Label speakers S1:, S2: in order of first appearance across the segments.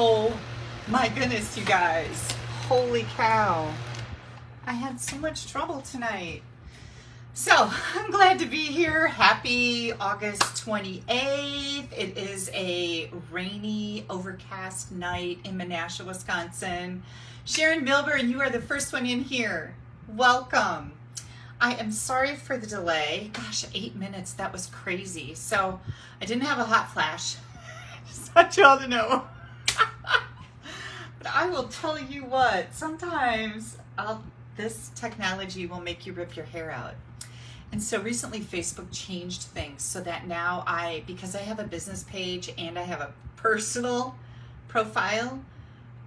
S1: Oh my goodness, you guys. Holy cow. I had so much trouble tonight. So, I'm glad to be here. Happy August 28th. It is a rainy, overcast night in Menasha, Wisconsin. Sharon Milburn, you are the first one in here. Welcome. I am sorry for the delay. Gosh, eight minutes, that was crazy. So, I didn't have a hot flash. Just want y'all to know. I will tell you what, sometimes I'll, this technology will make you rip your hair out. And so recently Facebook changed things so that now I, because I have a business page and I have a personal profile,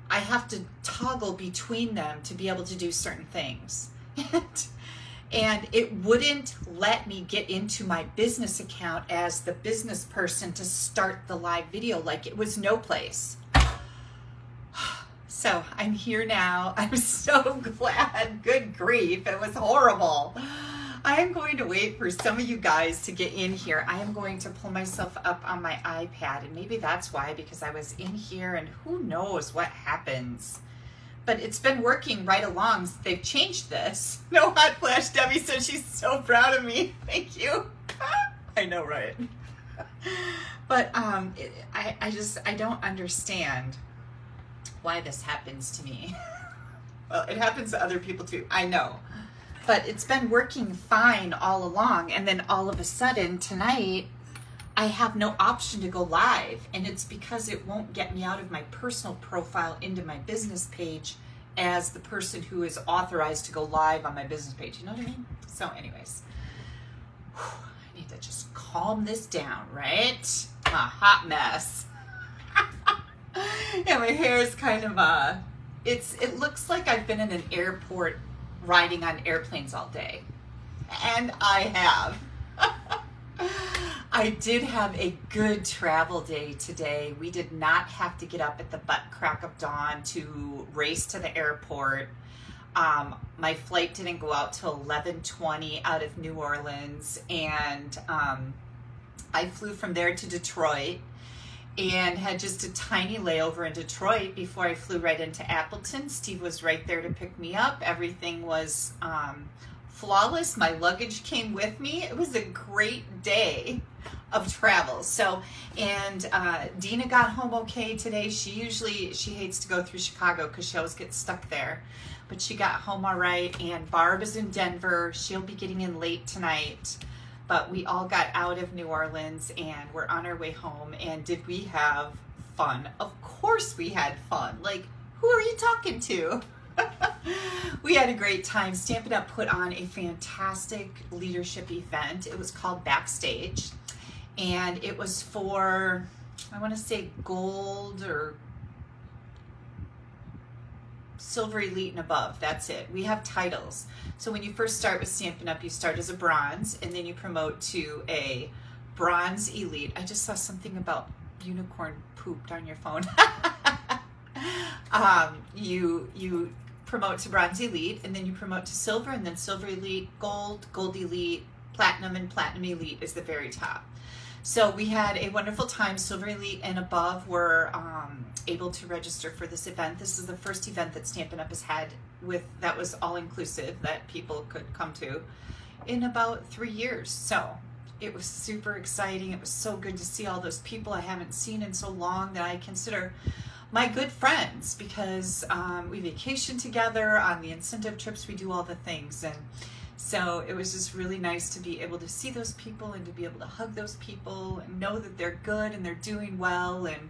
S1: I have to toggle between them to be able to do certain things. and it wouldn't let me get into my business account as the business person to start the live video like it was no place. So I'm here now. I'm so glad. Good grief. It was horrible. I am going to wait for some of you guys to get in here. I am going to pull myself up on my iPad, and maybe that's why, because I was in here, and who knows what happens. But it's been working right along. They've changed this. No hot flash. Debbie says she's so proud of me. Thank you. I know, right? but um, it, I, I just, I don't understand why this happens to me. well, it happens to other people too. I know but it's been working fine all along. And then all of a sudden tonight, I have no option to go live. And it's because it won't get me out of my personal profile into my business page as the person who is authorized to go live on my business page. You know what I mean? So, anyways, whew, I need to just calm this down, right? I'm a hot mess. yeah, my hair is kind of uh it's it looks like I've been in an airport riding on airplanes all day. And I have. I did have a good travel day today. We did not have to get up at the butt crack of dawn to race to the airport. Um, my flight didn't go out till 11:20 out of New Orleans, and um, I flew from there to Detroit and had just a tiny layover in Detroit before I flew right into Appleton. Steve was right there to pick me up. Everything was um, flawless. My luggage came with me. It was a great day of travel. So, and uh, Dina got home okay today. She usually she hates to go through Chicago because she always gets stuck there, but she got home all right. And Barb is in Denver. She'll be getting in late tonight but we all got out of New Orleans and we're on our way home. And did we have fun? Of course we had fun. Like, who are you talking to? we had a great time. Stampin' Up put on a fantastic leadership event. It was called Backstage, and it was for, I want to say gold or silver elite and above. That's it. We have titles. So when you first start with Stampin' Up, you start as a bronze and then you promote to a bronze elite. I just saw something about unicorn pooped on your phone. um, you you promote to bronze elite and then you promote to silver and then silver elite, gold, gold elite, platinum, and platinum elite is the very top. So we had a wonderful time. Silver Elite and above were um, able to register for this event. This is the first event that Stampin' Up! has had with that was all inclusive that people could come to in about three years. So it was super exciting. It was so good to see all those people I haven't seen in so long that I consider my good friends because um, we vacation together on the incentive trips. We do all the things and so it was just really nice to be able to see those people and to be able to hug those people and know that they're good and they're doing well. And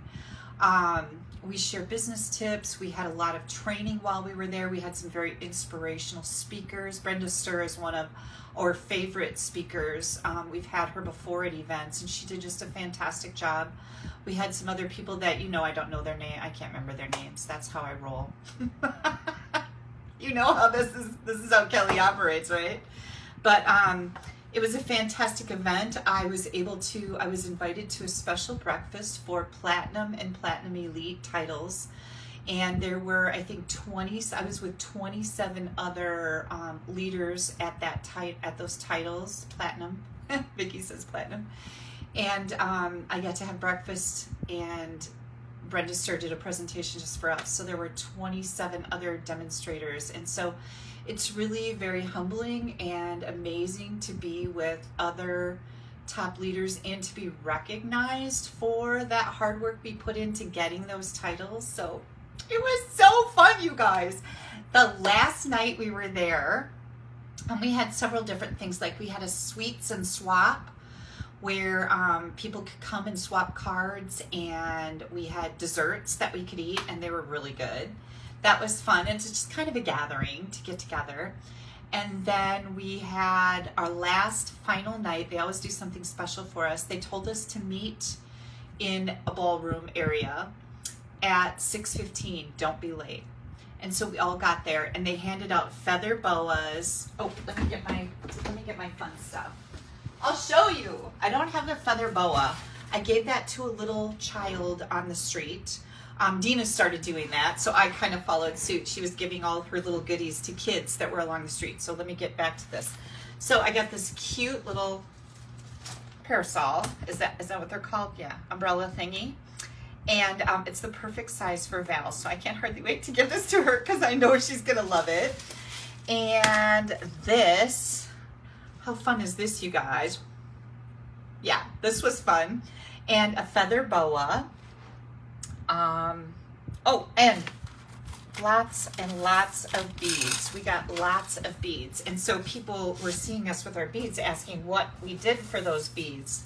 S1: um, we share business tips. We had a lot of training while we were there. We had some very inspirational speakers. Brenda Stur is one of our favorite speakers. Um, we've had her before at events and she did just a fantastic job. We had some other people that, you know, I don't know their name. I can't remember their names. That's how I roll. you know how this is this is how Kelly operates, right? But um, it was a fantastic event. I was able to I was invited to a special breakfast for platinum and platinum elite titles. And there were, I think, 20. I was with 27 other um, leaders at that tit- at those titles, platinum. Vicky says platinum, and um, I got to have breakfast and Brenda Stir did a presentation just for us. So there were 27 other demonstrators. And so it's really very humbling and amazing to be with other top leaders and to be recognized for that hard work we put into getting those titles. So it was so fun, you guys. The last night we were there, and we had several different things. Like we had a sweets and swap where um, people could come and swap cards, and we had desserts that we could eat, and they were really good. That was fun. It's just kind of a gathering to get together. And then we had our last final night. They always do something special for us. They told us to meet in a ballroom area at 6:15. Don't be late. And so we all got there and they handed out feather boas. Oh, let me get my let me get my fun stuff. I'll show you. I don't have a feather boa. I gave that to a little child on the street. Um, Dina started doing that, so I kind of followed suit. She was giving all her little goodies to kids that were along the street. So let me get back to this. So I got this cute little parasol. Is that is that what they're called? Yeah, umbrella thingy and um, it's the perfect size for Val. So I can't hardly wait to give this to her because I know she's gonna love it. And this, how fun is this, you guys? Yeah, this was fun. And a feather boa. Um, oh, and lots and lots of beads. We got lots of beads. And so people were seeing us with our beads asking what we did for those beads.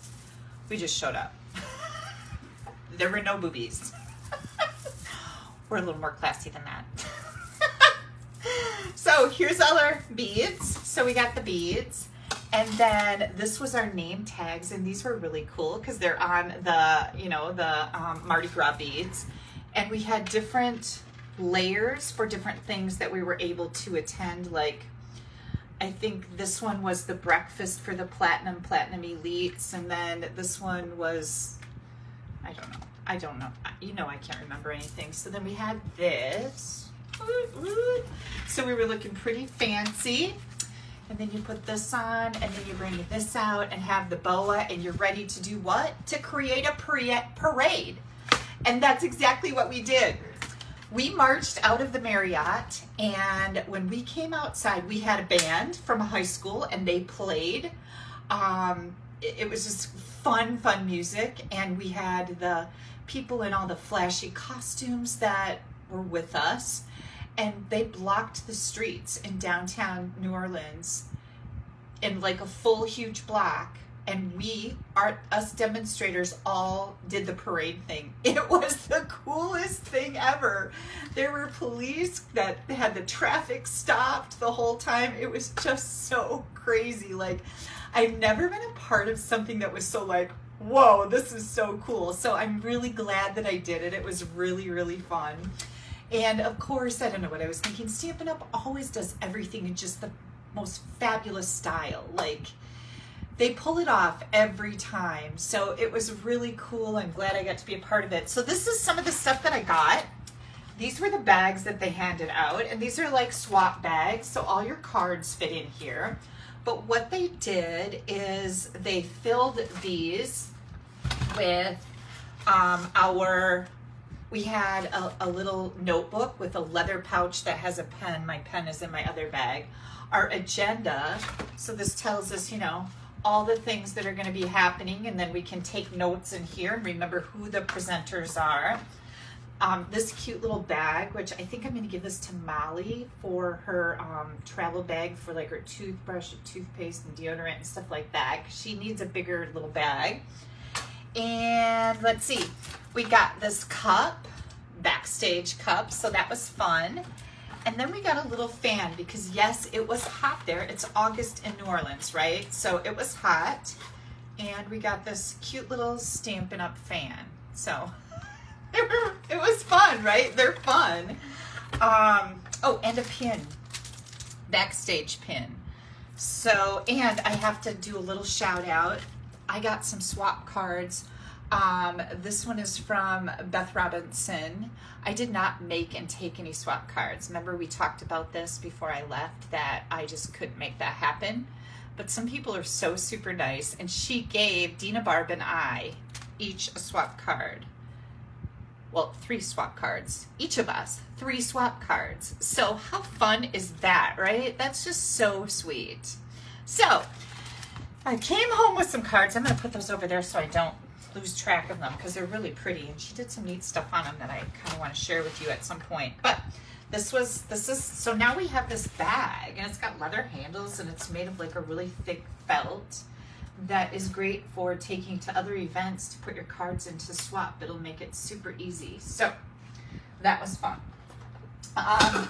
S1: We just showed up there were no boobies. we're a little more classy than that. so here's all our beads. So we got the beads. And then this was our name tags, and these were really cool because they're on the, you know, the um, Mardi Gras beads. And we had different layers for different things that we were able to attend. Like, I think this one was the breakfast for the Platinum, Platinum Elites. And then this one was, I don't know. I don't know. You know I can't remember anything. So then we had this. So we were looking pretty fancy. And then you put this on, and then you bring this out and have the boa, and you're ready to do what? To create a parade. And that's exactly what we did. We marched out of the Marriott, and when we came outside, we had a band from a high school, and they played. Um, it was just fun, fun music, and we had the people in all the flashy costumes that were with us and they blocked the streets in downtown New Orleans in like a full huge block and we our us demonstrators all did the parade thing it was the coolest thing ever there were police that had the traffic stopped the whole time it was just so crazy like i've never been a part of something that was so like whoa, this is so cool. So I'm really glad that I did it. It was really, really fun. And of course, I don't know what I was thinking. Stampin' Up! always does everything in just the most fabulous style. Like, they pull it off every time. So it was really cool. I'm glad I got to be a part of it. So this is some of the stuff that I got. These were the bags that they handed out. And these are like swap bags. So all your cards fit in here. But what they did is they filled these with um, our, we had a, a little notebook with a leather pouch that has a pen. My pen is in my other bag. Our agenda, so this tells us, you know, all the things that are going to be happening, and then we can take notes in here and remember who the presenters are um, this cute little bag, which I think I'm going to give this to Molly for her um, travel bag for like her toothbrush, toothpaste, and deodorant and stuff like that. She needs a bigger little bag. And let's see, we got this cup, backstage cup, so that was fun. And then we got a little fan because yes, it was hot there. It's August in New Orleans, right? So it was hot. And we got this cute little Stampin' Up fan. So it was fun, right? They're fun. Um, oh, and a pin, backstage pin. So, and I have to do a little shout out. I got some swap cards. Um, this one is from Beth Robinson. I did not make and take any swap cards. Remember we talked about this before I left that I just couldn't make that happen. But some people are so super nice. And she gave Dina Barb and I each a swap card well, three swap cards. Each of us, three swap cards. So how fun is that, right? That's just so sweet. So I came home with some cards. I'm going to put those over there so I don't lose track of them because they're really pretty. And she did some neat stuff on them that I kind of want to share with you at some point. But this was, this is, so now we have this bag and it's got leather handles and it's made of like a really thick felt that is great for taking to other events to put your cards into swap. It'll make it super easy. So that was fun. Um,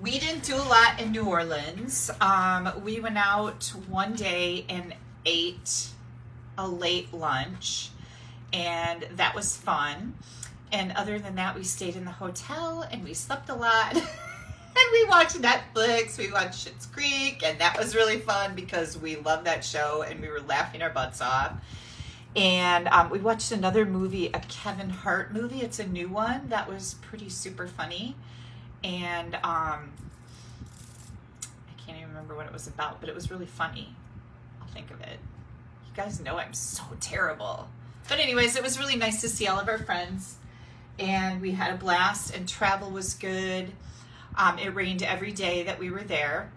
S1: we didn't do a lot in New Orleans. Um, we went out one day and ate a late lunch, and that was fun. And other than that, we stayed in the hotel and we slept a lot. and we watched Netflix, we watched Schitt's Creek, and that was really fun because we love that show and we were laughing our butts off. And um, we watched another movie, a Kevin Hart movie. It's a new one that was pretty super funny. And um, I can't even remember what it was about, but it was really funny. Think of it. You guys know I'm so terrible. But anyways, it was really nice to see all of our friends and we had a blast and travel was good. Um, it rained every day that we were there.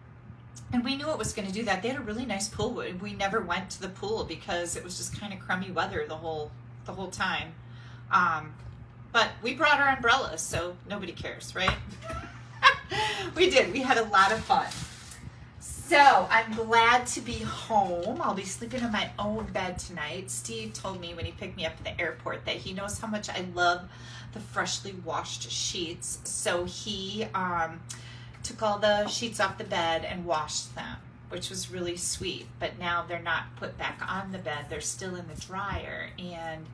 S1: And we knew it was going to do that. They had a really nice pool. We never went to the pool because it was just kind of crummy weather the whole the whole time. Um, but we brought our umbrellas, so nobody cares, right? we did. We had a lot of fun. So I'm glad to be home. I'll be sleeping in my own bed tonight. Steve told me when he picked me up at the airport that he knows how much I love the freshly washed sheets. So he um, took all the sheets off the bed and washed them, which was really sweet. But now they're not put back on the bed, they're still in the dryer. And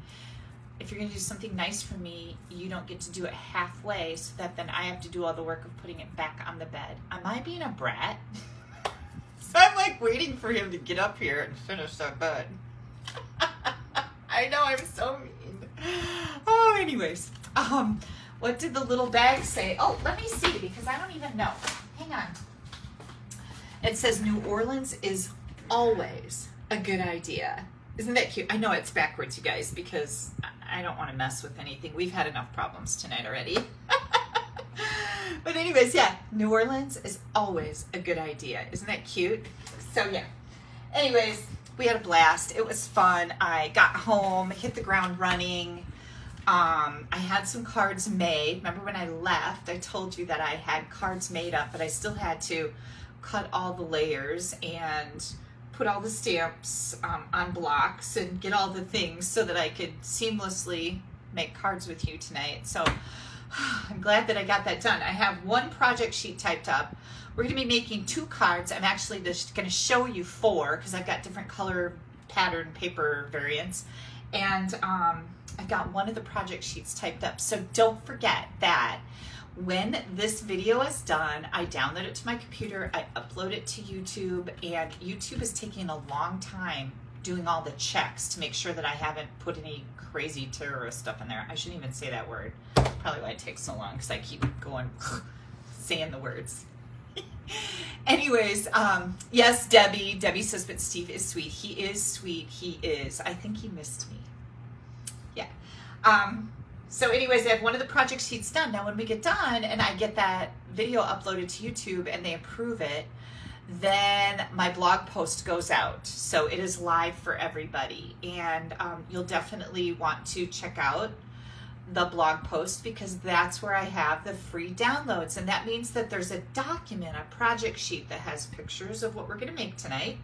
S1: if you're going to do something nice for me, you don't get to do it halfway so that then I have to do all the work of putting it back on the bed. Am I being a brat? I'm like waiting for him to get up here and finish that bed. I know I'm so mean. Oh, anyways, um, what did the little bag say? Oh, let me see because I don't even know. Hang on. It says New Orleans is always a good idea. Isn't that cute? I know it's backwards, you guys, because I don't want to mess with anything. We've had enough problems tonight already. but anyways, yeah, New Orleans is always a good idea. Isn't that cute? So yeah. Anyways, we had a blast. It was fun. I got home, hit the ground running. Um, I had some cards made. Remember when I left, I told you that I had cards made up, but I still had to cut all the layers and put all the stamps um, on blocks and get all the things so that I could seamlessly make cards with you tonight. So I'm glad that I got that done. I have one project sheet typed up. We're going to be making two cards. I'm actually just going to show you four because I've got different color pattern paper variants. And um, I've got one of the project sheets typed up. So don't forget that when this video is done, I download it to my computer, I upload it to YouTube, and YouTube is taking a long time doing all the checks to make sure that I haven't put any crazy terrorist stuff in there. I shouldn't even say that word. Probably why it takes so long because I keep going saying the words. Anyways, um, yes, Debbie. Debbie says, but Steve is sweet. He is sweet. He is. I think he missed me. Yeah. Um, so anyways, I have one of the project sheets done. Now when we get done and I get that video uploaded to YouTube and they approve it, then my blog post goes out. So it is live for everybody. And um, you'll definitely want to check out the blog post because that's where I have the free downloads. And that means that there's a document, a project sheet that has pictures of what we're gonna make tonight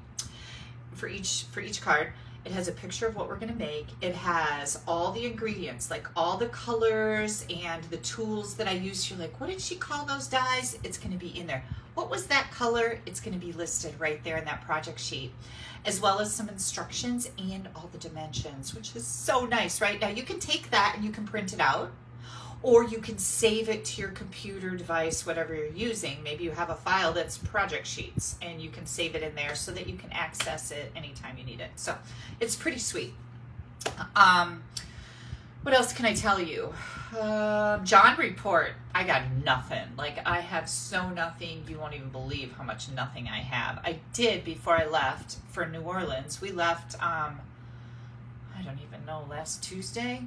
S1: for each for each card it has a picture of what we're gonna make. It has all the ingredients, like all the colors and the tools that I use. You're like, what did she call those dyes? It's gonna be in there. What was that color? It's gonna be listed right there in that project sheet, as well as some instructions and all the dimensions, which is so nice, right? Now you can take that and you can print it out or you can save it to your computer device, whatever you're using. Maybe you have a file that's project sheets and you can save it in there so that you can access it anytime you need it. So it's pretty sweet. Um, what else can I tell you? Uh, John report. I got nothing. Like I have so nothing. You won't even believe how much nothing I have. I did before I left for New Orleans. We left. Um, I don't even know. Last Tuesday.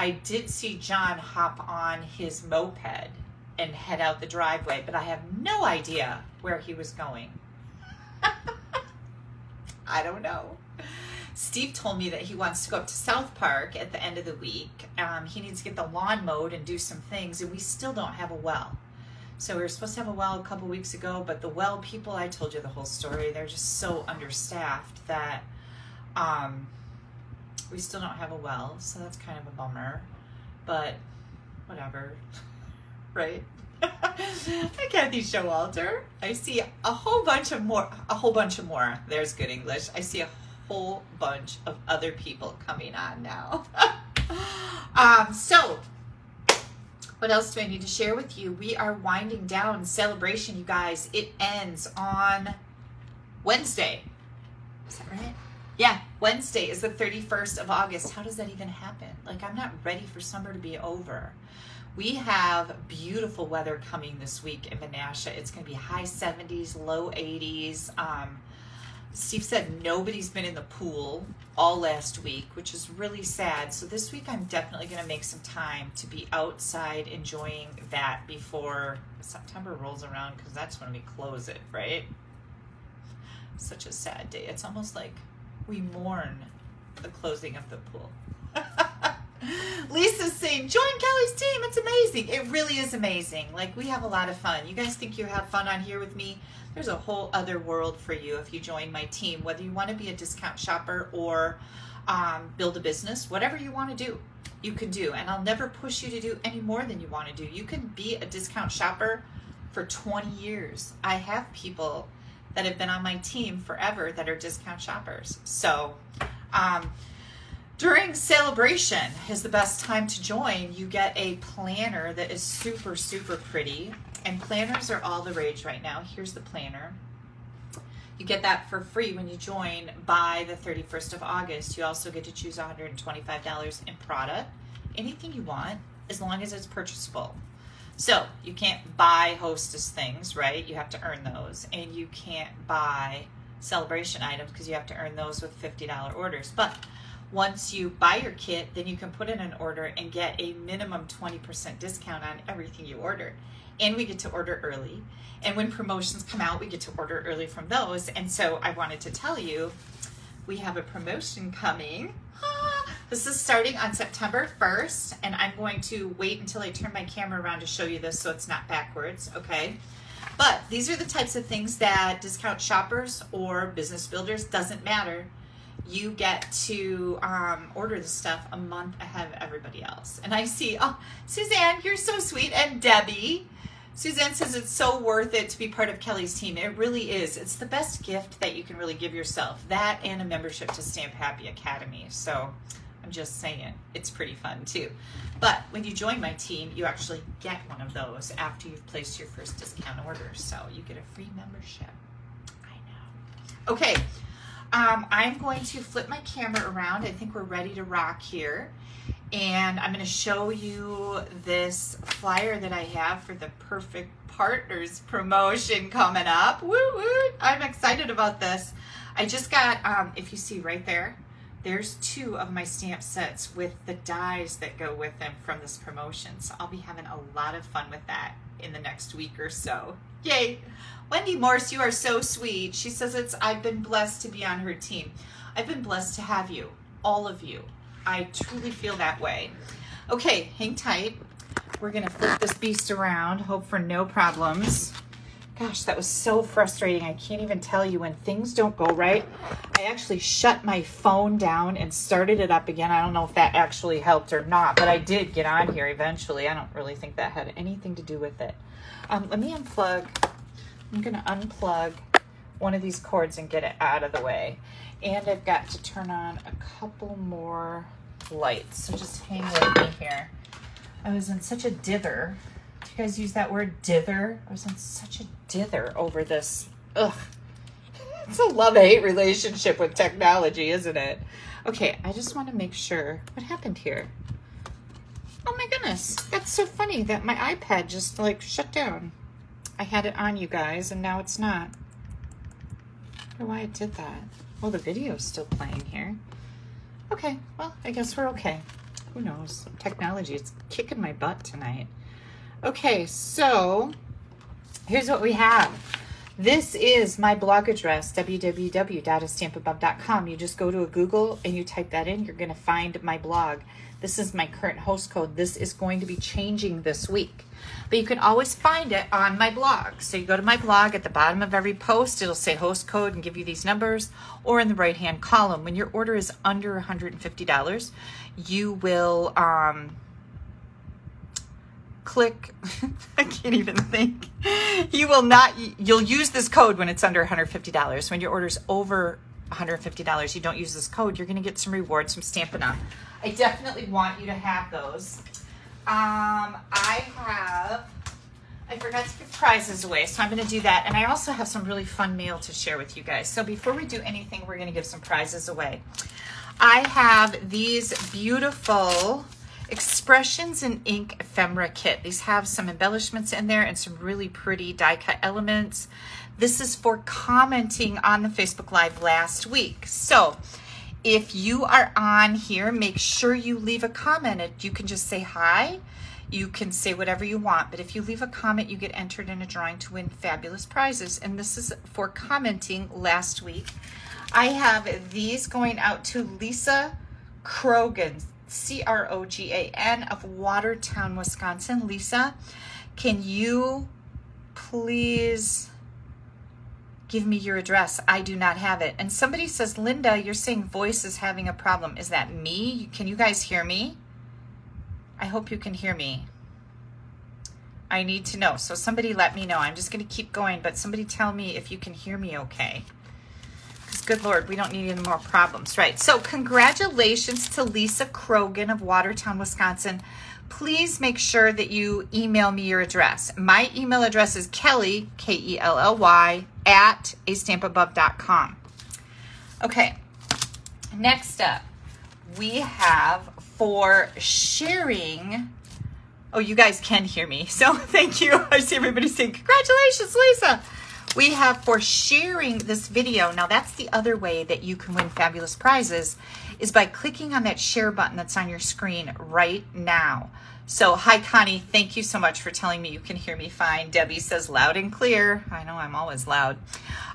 S1: I did see John hop on his moped and head out the driveway, but I have no idea where he was going. I don't know. Steve told me that he wants to go up to South Park at the end of the week. Um, he needs to get the lawn mowed and do some things, and we still don't have a well. So we were supposed to have a well a couple weeks ago, but the well people, I told you the whole story, they're just so understaffed that um, we still don't have a well. So that's kind of a bummer, but whatever, right? Hi, Kathy Showalter. I see a whole bunch of more, a whole bunch of more. There's good English. I see a whole bunch of other people coming on now. um, so, what else do I need to share with you? We are winding down celebration, you guys. It ends on Wednesday. Is that right? Yeah, Wednesday is the 31st of August. How does that even happen? Like, I'm not ready for summer to be over. We have beautiful weather coming this week in Menasha. It's going to be high 70s, low 80s. Um, Steve said nobody's been in the pool all last week, which is really sad. So this week I'm definitely going to make some time to be outside enjoying that before September rolls around because that's when we close it, right? Such a sad day. It's almost like we mourn the closing of the pool. Lisa's saying, join Kelly's team. It's amazing. It really is amazing. Like, we have a lot of fun. You guys think you have fun on here with me? There's a whole other world for you if you join my team, whether you want to be a discount shopper or um, build a business, whatever you want to do, you can do. And I'll never push you to do any more than you want to do. You can be a discount shopper for 20 years. I have people that have been on my team forever that are discount shoppers. So, um, during celebration is the best time to join. You get a planner that is super, super pretty. And planners are all the rage right now. Here's the planner. You get that for free when you join by the 31st of August. You also get to choose $125 in product, anything you want, as long as it's purchasable. So you can't buy hostess things, right? You have to earn those. And you can't buy celebration items because you have to earn those with $50 orders. But once you buy your kit, then you can put in an order and get a minimum 20% discount on everything you order. And we get to order early. And when promotions come out, we get to order early from those. And so I wanted to tell you, we have a promotion coming. This is starting on September 1st, and I'm going to wait until I turn my camera around to show you this so it's not backwards, okay? But these are the types of things that discount shoppers or business builders, doesn't matter, you get to um, order the stuff a month ahead of everybody else. And I see, oh, Suzanne, you're so sweet. And Debbie, Suzanne says it's so worth it to be part of Kelly's team. It really is. It's the best gift that you can really give yourself. That and a membership to Stamp Happy Academy. So I'm just saying, it's pretty fun too. But when you join my team, you actually get one of those after you've placed your first discount order. So you get a free membership. I know. Okay. Um, I'm going to flip my camera around. I think we're ready to rock here. And I'm going to show you this flyer that I have for the Perfect Partners promotion coming up. Woo woo! I'm excited about this. I just got, um, if you see right there, there's two of my stamp sets with the dies that go with them from this promotion. So I'll be having a lot of fun with that in the next week or so. Yay! Wendy Morse, you are so sweet. She says it's I've been blessed to be on her team. I've been blessed to have you, all of you. I truly feel that way. Okay, hang tight. We're gonna flip this beast around, hope for no problems. Gosh, that was so frustrating. I can't even tell you when things don't go right. I actually shut my phone down and started it up again. I don't know if that actually helped or not, but I did get on here eventually. I don't really think that had anything to do with it. Um, let me unplug I'm going to unplug one of these cords and get it out of the way. And I've got to turn on a couple more lights. So just hang with me here. I was in such a dither. You guys use that word dither? I was in such a dither over this. Ugh. It's a love-hate relationship with technology, isn't it? Okay, I just want to make sure. What happened here? Oh my goodness. That's so funny that my iPad just like shut down. I had it on you guys and now it's not. I why it did that. Well, the video's still playing here. Okay, well, I guess we're okay. Who knows? Technology, it's kicking my butt tonight. Okay, so here's what we have. This is my blog address, www.astampabove.com. You just go to a Google and you type that in. You're going to find my blog. This is my current host code. This is going to be changing this week. But you can always find it on my blog. So you go to my blog at the bottom of every post, it'll say host code and give you these numbers, or in the right hand column. When your order is under $150, you will um, click. I can't even think. You will not you'll use this code when it's under $150 when your order's over $150 you don't use this code you're going to get some rewards from stampin' up! I definitely want you to have those. Um, i have i forgot to give prizes away so i'm going to do that. And i also have some really fun mail to share with you guys. So before we do anything we're going to give some prizes away. I have these beautiful Expressions in Ink Ephemera Kit. These have some embellishments in there and some really pretty die cut elements. This is for commenting on the Facebook Live last week. So if you are on here, make sure you leave a comment. You can just say hi. You can say whatever you want, but if you leave a comment, you get entered in a drawing to win fabulous prizes. And this is for commenting last week. I have these going out to Lisa Crogan. C R O G A N of Watertown, Wisconsin. Lisa, can you please give me your address? I do not have it. And somebody says, Linda, you're saying voice is having a problem. Is that me? Can you guys hear me? I hope you can hear me. I need to know. So somebody let me know. I'm just going to keep going, but somebody tell me if you can hear me okay good Lord, we don't need any more problems, right? So congratulations to Lisa Crogan of Watertown, Wisconsin. Please make sure that you email me your address. My email address is Kelly, K-E-L-L-Y, at a astampabove.com. Okay, next up, we have for sharing Oh, you guys can hear me. So thank you. I see everybody saying, congratulations, Lisa we have for sharing this video. Now that's the other way that you can win fabulous prizes is by clicking on that share button that's on your screen right now. So hi Connie, thank you so much for telling me you can hear me fine. Debbie says loud and clear. I know I'm always loud.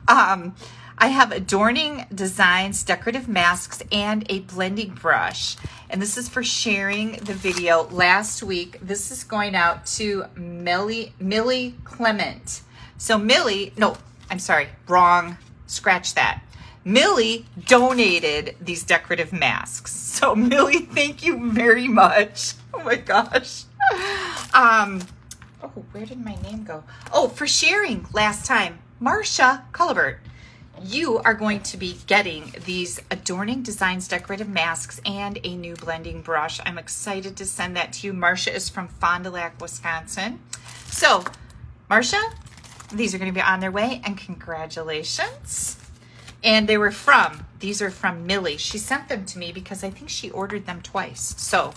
S1: Um, I have adorning designs, decorative masks, and a blending brush. And this is for sharing the video last week. This is going out to Millie, Millie Clement. So Millie, no, I'm sorry, wrong, scratch that. Millie donated these decorative masks. So Millie, thank you very much. Oh my gosh. Um, oh, where did my name go? Oh, for sharing last time, Marcia Cullibert. You are going to be getting these Adorning Designs decorative masks and a new blending brush. I'm excited to send that to you. Marcia is from Fond du Lac, Wisconsin. So, Marcia, these are going to be on their way, and congratulations. And they were from, these are from Millie. She sent them to me because I think she ordered them twice. So,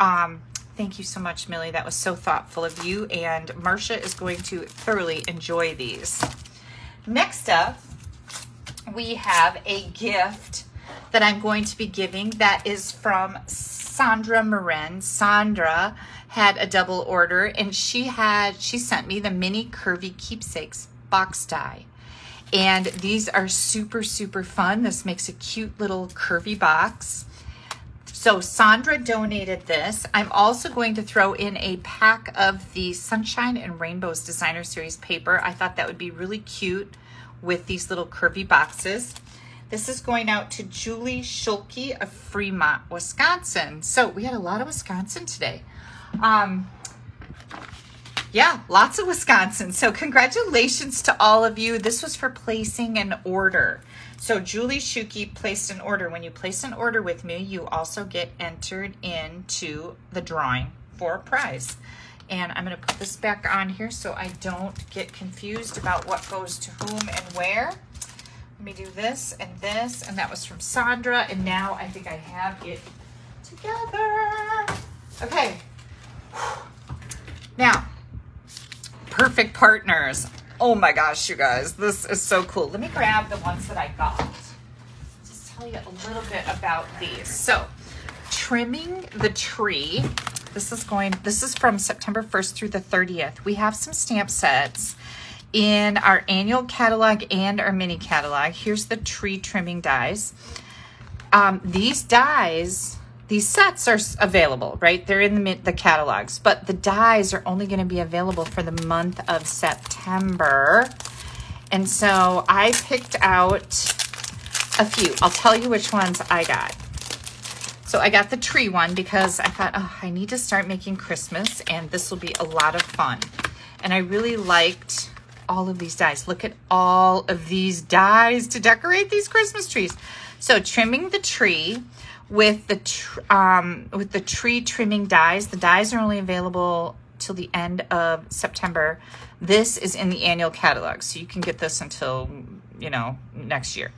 S1: um, thank you so much, Millie. That was so thoughtful of you. And Marcia is going to thoroughly enjoy these. Next up, we have a gift that I'm going to be giving that is from Sandra Marin. Sandra had a double order and she had, she sent me the mini curvy keepsakes box die. And these are super, super fun. This makes a cute little curvy box. So Sandra donated this. I'm also going to throw in a pack of the Sunshine and Rainbows Designer Series paper. I thought that would be really cute with these little curvy boxes. This is going out to Julie Schulke of Fremont, Wisconsin. So we had a lot of Wisconsin today. Um, yeah, lots of Wisconsin. So congratulations to all of you. This was for placing an order. So Julie Shuki placed an order. When you place an order with me, you also get entered into the drawing for a prize. And I'm going to put this back on here so I don't get confused about what goes to whom and where. Let me do this and this, and that was from Sandra, and now I think I have it together. Okay, now, perfect partners. Oh my gosh, you guys, this is so cool. Let me grab the ones that I got. Just tell you a little bit about these. So, trimming the tree. This is going, this is from September 1st through the 30th. We have some stamp sets in our annual catalog and our mini catalog. Here's the tree trimming dies. Um, these dies, these sets are available, right? They're in the, the catalogs, but the dies are only going to be available for the month of September. And so I picked out a few. I'll tell you which ones I got. So I got the tree one because I thought, oh, I need to start making Christmas and this will be a lot of fun. And I really liked all of these dies. Look at all of these dies to decorate these Christmas trees. So trimming the tree with the um, with the tree trimming dies. The dies are only available till the end of September. This is in the annual catalog, so you can get this until, you know, next year.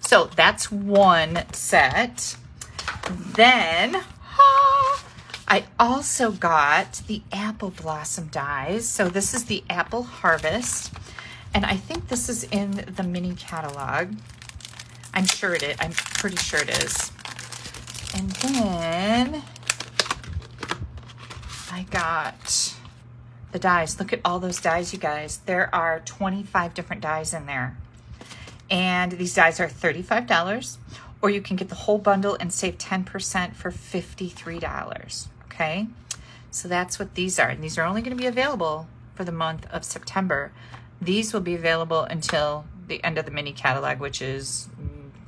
S1: So that's one set. Then ah, I also got the apple blossom dies. So this is the apple harvest. And I think this is in the mini catalog. I'm sure it is. I'm pretty sure it is. And then I got the dies. Look at all those dies, you guys. There are 25 different dies in there. And these dies are $35, or you can get the whole bundle and save 10% for $53, okay? So that's what these are. And these are only gonna be available for the month of September. These will be available until the end of the mini catalog, which is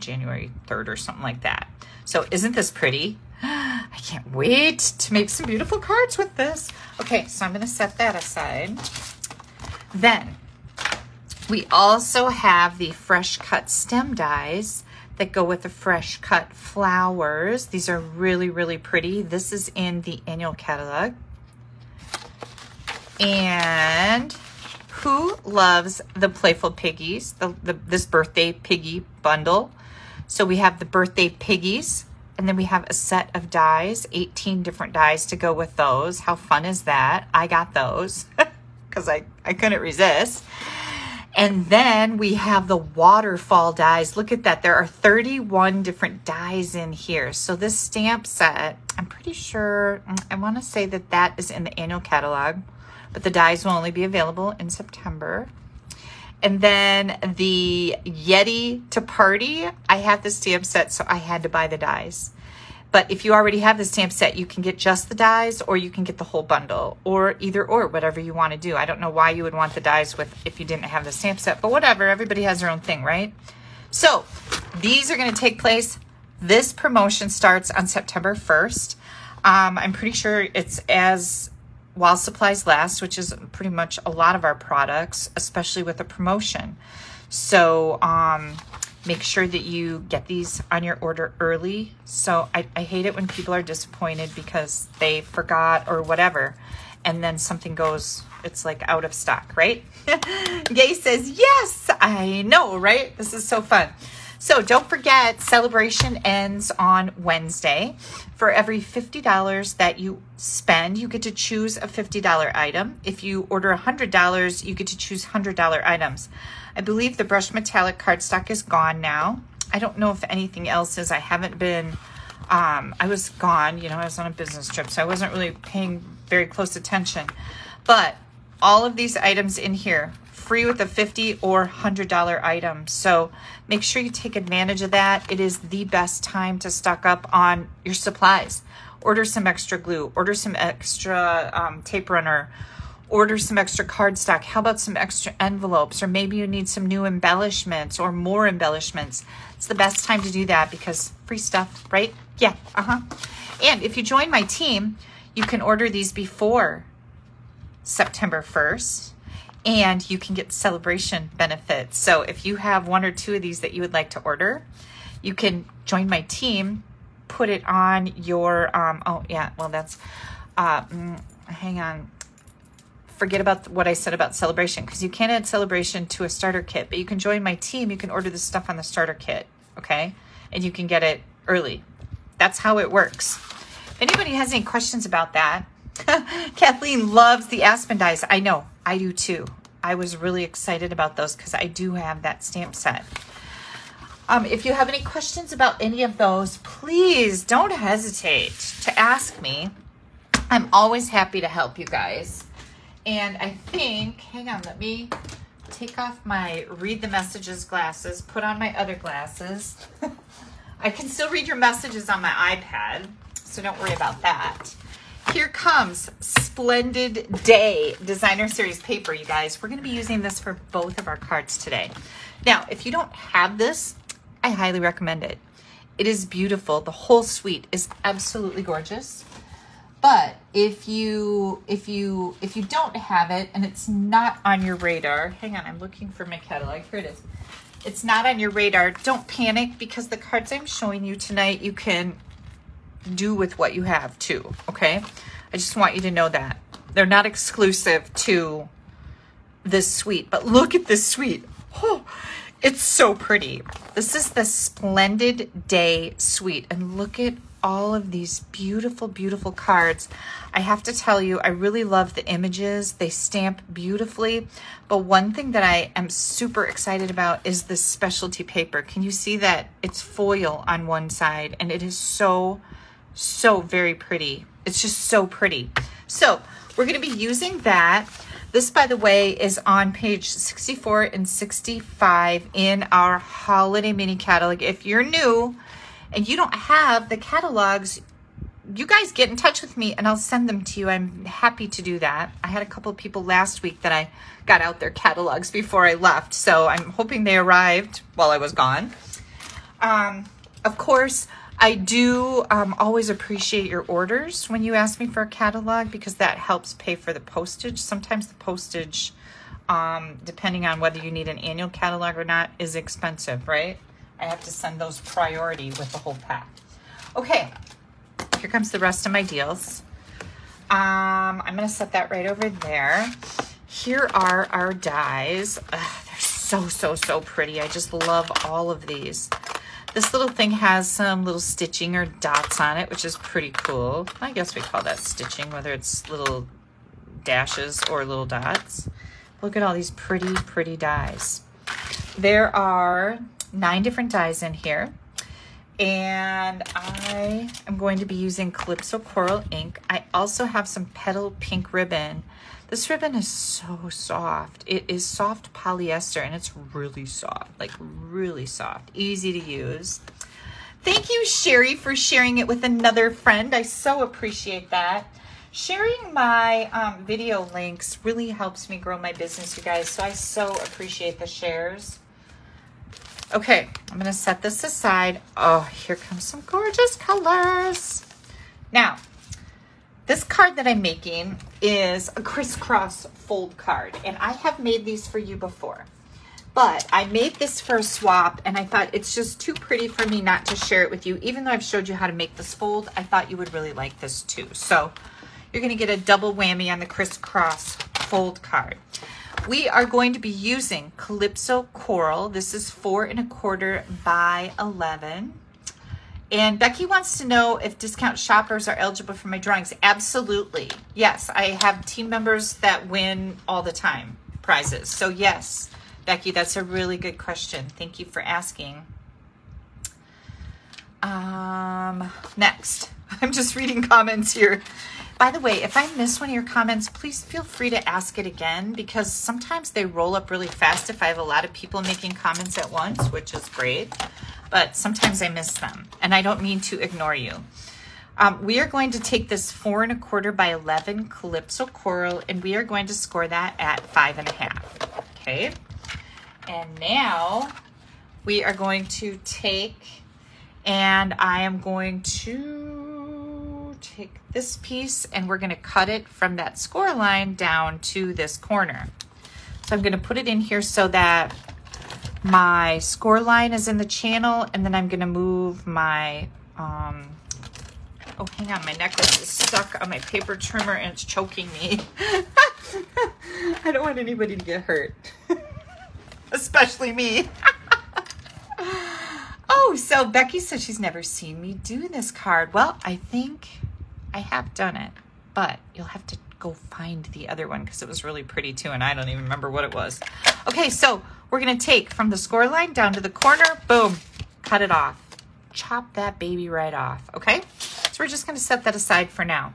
S1: January 3rd or something like that. So isn't this pretty? I can't wait to make some beautiful cards with this. Okay, so I'm going to set that aside. Then we also have the fresh cut stem dies that go with the fresh cut flowers. These are really, really pretty. This is in the annual catalog. And who loves the Playful Piggies, the, the, this birthday piggy bundle? So we have the birthday piggies, and then we have a set of dies, 18 different dies to go with those. How fun is that? I got those because I, I couldn't resist. And then we have the waterfall dies. Look at that. There are 31 different dies in here. So this stamp set, I'm pretty sure, mm, I want to say that that is in the annual catalog, but the dies will only be available in September. And then the Yeti to Party, I have the stamp set, so I had to buy the dies. But if you already have the stamp set, you can get just the dies or you can get the whole bundle or either or, whatever you want to do. I don't know why you would want the dies with if you didn't have the stamp set, but whatever. Everybody has their own thing, right? So these are going to take place. This promotion starts on September 1st. Um, I'm pretty sure it's as while supplies last, which is pretty much a lot of our products, especially with a promotion. So um, make sure that you get these on your order early. So I, I hate it when people are disappointed because they forgot or whatever, and then something goes, it's like out of stock, right? Gay says, yes, I know, right? This is so fun. So don't forget, celebration ends on Wednesday. For every $50 that you spend, you get to choose a $50 item. If you order $100, you get to choose $100 items. I believe the brush metallic cardstock is gone now. I don't know if anything else is. I haven't been, um, I was gone, you know, I was on a business trip, so I wasn't really paying very close attention. But all of these items in here, free with a 50 or $100 item. So make sure you take advantage of that. It is the best time to stock up on your supplies. Order some extra glue, order some extra um, tape runner, order some extra cardstock. How about some extra envelopes? Or maybe you need some new embellishments or more embellishments. It's the best time to do that because free stuff, right? Yeah, uh-huh. And if you join my team, you can order these before September 1st and you can get celebration benefits. So if you have one or two of these that you would like to order, you can join my team, put it on your, um, oh yeah, well that's, uh, mm, hang on, forget about what I said about celebration because you can't add celebration to a starter kit, but you can join my team. You can order this stuff on the starter kit, okay? And you can get it early. That's how it works. If anybody has any questions about that, Kathleen loves the Aspen dies. I know, I do too. I was really excited about those because I do have that stamp set. Um, if you have any questions about any of those, please don't hesitate to ask me. I'm always happy to help you guys. And I think, hang on, let me take off my read the messages glasses, put on my other glasses. I can still read your messages on my iPad, so don't worry about that. Here comes Splendid Day Designer Series paper, you guys. We're going to be using this for both of our cards today. Now, if you don't have this, I highly recommend it. It is beautiful. The whole suite is absolutely gorgeous. But if you if you if you don't have it and it's not on your radar, hang on, I'm looking for my catalog. Here it is. It's not on your radar. Don't panic because the cards I'm showing you tonight, you can do with what you have too, okay? I just want you to know that. They're not exclusive to this suite, but look at this suite. Oh, it's so pretty. This is the Splendid Day suite, and look at all of these beautiful, beautiful cards. I have to tell you, I really love the images. They stamp beautifully. But one thing that I am super excited about is this specialty paper. Can you see that? It's foil on one side, and it is so, so very pretty. It's just so pretty. So we're going to be using that. This, by the way, is on page 64 and 65 in our holiday mini catalog. If you're new, and you don't have the catalogs, you guys get in touch with me and I'll send them to you. I'm happy to do that. I had a couple of people last week that I got out their catalogs before I left, so I'm hoping they arrived while I was gone. Um, of course, I do um, always appreciate your orders when you ask me for a catalog because that helps pay for the postage. Sometimes the postage, um, depending on whether you need an annual catalog or not, is expensive, right? I have to send those priority with the whole pack. Okay, here comes the rest of my deals. Um, I'm to set that right over there. Here are our dies. Ugh, they're so, so, so pretty. I just love all of these. This little thing has some little stitching or dots on it, which is pretty cool. I guess we call that stitching, whether it's little dashes or little dots. Look at all these pretty, pretty dies. There are nine different dies in here. And I am going to be using Calypso Coral ink. I also have some Petal Pink ribbon. This ribbon is so soft. It is soft polyester and it's really soft, like really soft, easy to use. Thank you, Sherry, for sharing it with another friend. I so appreciate that. Sharing my um, video links really helps me grow my business, you guys. So I so appreciate the shares. Okay, I'm gonna set this aside. Oh, here comes some gorgeous colors. Now, this card that I'm making is a crisscross fold card, and I have made these for you before. But I made this for a swap, and I thought it's just too pretty for me not to share it with you. Even though I've showed you how to make this fold, I thought you would really like this too. So you're gonna get a double whammy on the crisscross fold card. We are going to be using Calypso Coral. This is four and a quarter by 11. And Becky wants to know if discount shoppers are eligible for my drawings. Absolutely. Yes, I have team members that win all the time prizes. So yes, Becky, that's a really good question. Thank you for asking. Um, next, I'm just reading comments here. By the way, if I miss one of your comments, please feel free to ask it again because sometimes they roll up really fast if I have a lot of people making comments at once, which is great, but sometimes I miss them and I don't mean to ignore you. Um, we are going to take this four and a quarter by 11 Calypso Coral and we are going to score that at five and a half. Okay. And now we are going to take and I am going to take this piece and we're gonna cut it from that score line down to this corner. So I'm gonna put it in here so that my score line is in the channel and then I'm gonna move my, um, oh, hang on, my necklace is stuck on my paper trimmer and it's choking me. I don't want anybody to get hurt, especially me. oh, so Becky said she's never seen me do this card. Well, I think I have done it, but you'll have to go find the other one because it was really pretty too, and I don't even remember what it was. Okay, so we're gonna take from the score line down to the corner, boom, cut it off. Chop that baby right off, okay? So we're just gonna set that aside for now.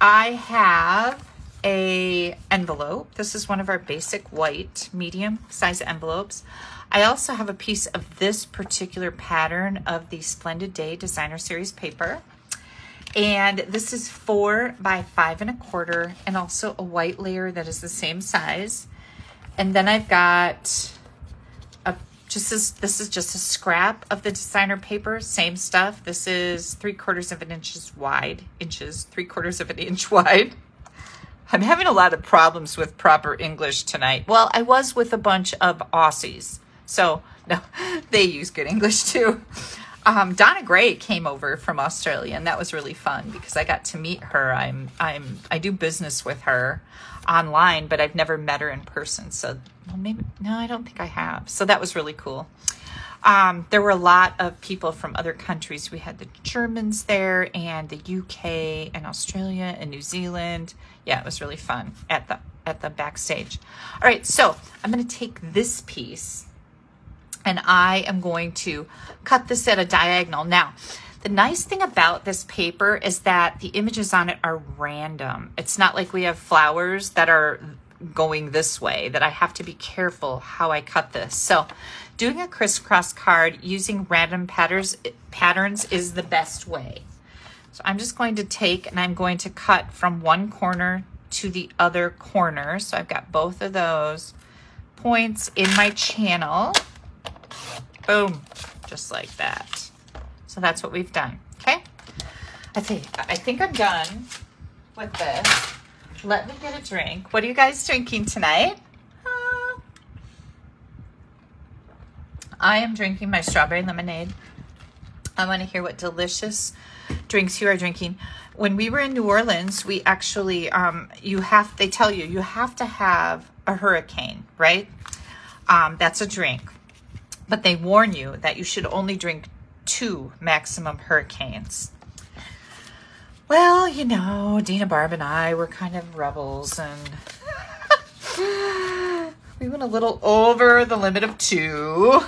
S1: I have a envelope. This is one of our basic white medium size envelopes. I also have a piece of this particular pattern of the Splendid Day Designer Series paper. And this is four by five and a quarter and also a white layer that is the same size. And then I've got a just as this is just a scrap of the designer paper, same stuff. This is three quarters of an inches wide, inches, three quarters of an inch wide. I'm having a lot of problems with proper English tonight. Well, I was with a bunch of Aussies. So, no, they use good English too. Um, Donna Gray came over from Australia, and that was really fun because I got to meet her. I'm I'm I do business with her online, but I've never met her in person. So well, maybe no, I don't think I have. So that was really cool. Um, there were a lot of people from other countries. We had the Germans there, and the UK, and Australia, and New Zealand. Yeah, it was really fun at the at the backstage. All right, so I'm going to take this piece and I am going to cut this at a diagonal. Now, the nice thing about this paper is that the images on it are random. It's not like we have flowers that are going this way that I have to be careful how I cut this. So doing a crisscross card using random patterns, patterns is the best way. So I'm just going to take and I'm going to cut from one corner to the other corner. So I've got both of those points in my channel. Boom, just like that. So that's what we've done, okay? I think, I think I'm done with this. Let me get a drink. What are you guys drinking tonight? Uh, I am drinking my strawberry lemonade. I want to hear what delicious drinks you are drinking. When we were in New Orleans, we actually, um, you have, they tell you, you have to have a hurricane, right? Um, that's a drink. But they warn you that you should only drink two maximum hurricanes. Well, you know, Dina Barb and I were kind of rebels and we went a little over the limit of two,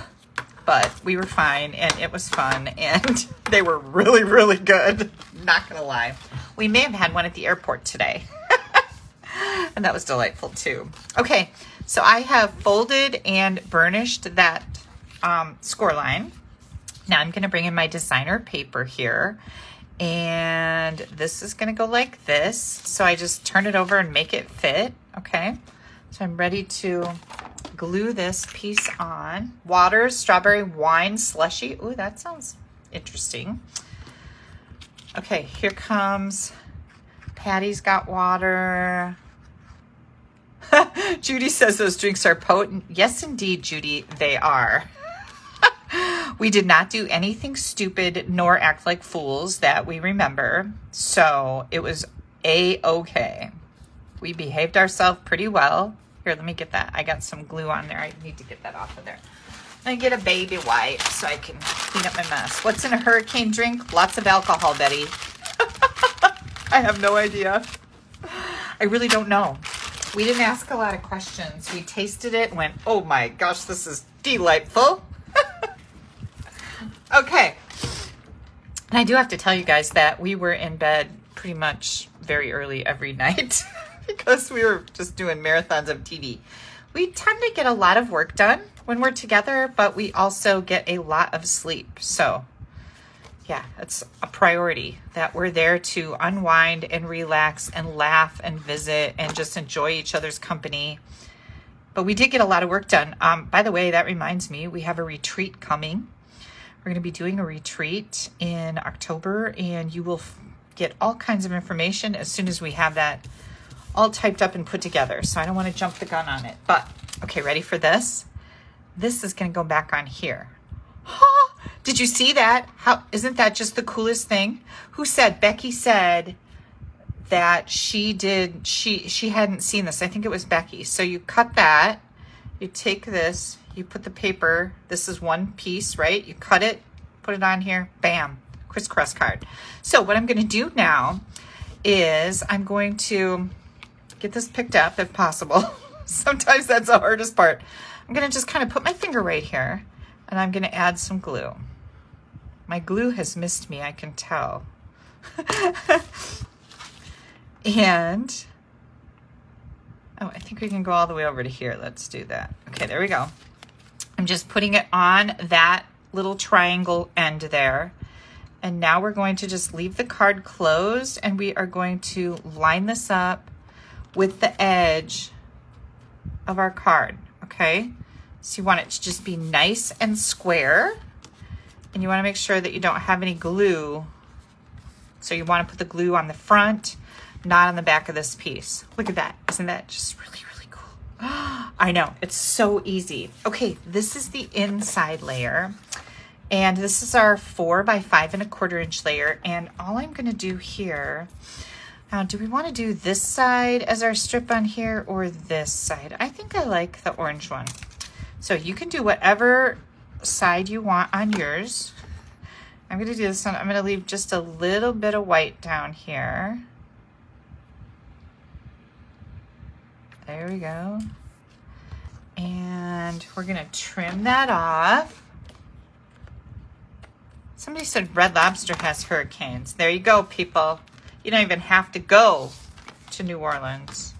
S1: but we were fine and it was fun and they were really, really good. Not gonna lie. We may have had one at the airport today. and that was delightful too. Okay, so I have folded and burnished that um, score line. Now I'm going to bring in my designer paper here and this is going to go like this. So I just turn it over and make it fit. Okay. So I'm ready to glue this piece on. Water, strawberry wine slushy. Ooh, that sounds interesting. Okay, here comes Patty's got water. Judy says those drinks are potent. Yes, indeed, Judy, they are. We did not do anything stupid nor act like fools that we remember. So it was a-okay. We behaved ourselves pretty well. Here, let me get that. I got some glue on there. I need to get that off of there. Let me get a baby wipe so I can clean up my mess. What's in a hurricane drink? Lots of alcohol, Betty. I have no idea. I really don't know. We didn't ask a lot of questions. We tasted it went, oh my gosh, this is delightful. Okay. And I do have to tell you guys that we were in bed pretty much very early every night because we were just doing marathons of TV. We tend to get a lot of work done when we're together, but we also get a lot of sleep. So, yeah, it's a priority that we're there to unwind and relax and laugh and visit and just enjoy each other's company. But we did get a lot of work done. Um, by the way, that reminds me, we have a retreat coming we're going to be doing a retreat in October, and you will get all kinds of information as soon as we have that all typed up and put together. So I don't want to jump the gun on it. But, okay, ready for this? This is going to go back on here. Huh? Did you see that? How isn't that just the coolest thing? Who said? Becky said that she did she she hadn't seen this. I think it was Becky. So you cut that. You take this, you put the paper, this is one piece, right? You cut it, put it on here, bam, crisscross card. So what I'm gonna do now is I'm going to get this picked up if possible. Sometimes that's the hardest part. I'm gonna just kind of put my finger right here And I'm gonna add some glue. My glue has missed me, I can tell. and, oh, I think we can go all the way over to here. Let's do that. Okay, there we go. I'm just putting it on that little triangle end there. And now we're going to just leave the card closed and we are going to line this up with the edge of our card, okay? So you want it to just be nice and square. And you wanna make sure that you don't have any glue. So you wanna put the glue on the front, not on the back of this piece. Look at that, isn't that just really, really? I know, it's so easy. Okay, this is the inside layer. And this is our four by five and a quarter inch layer. And all I'm gonna do here, now do we wanna do this side as our strip on here or this side? I think I like the orange one. So you can do whatever side you want on yours. I'm gonna do this one. I'm gonna leave just a little bit of white down here. There we go. And we're gonna trim that off. Somebody said Red Lobster has hurricanes. There you go, people. You don't even have to go to New Orleans.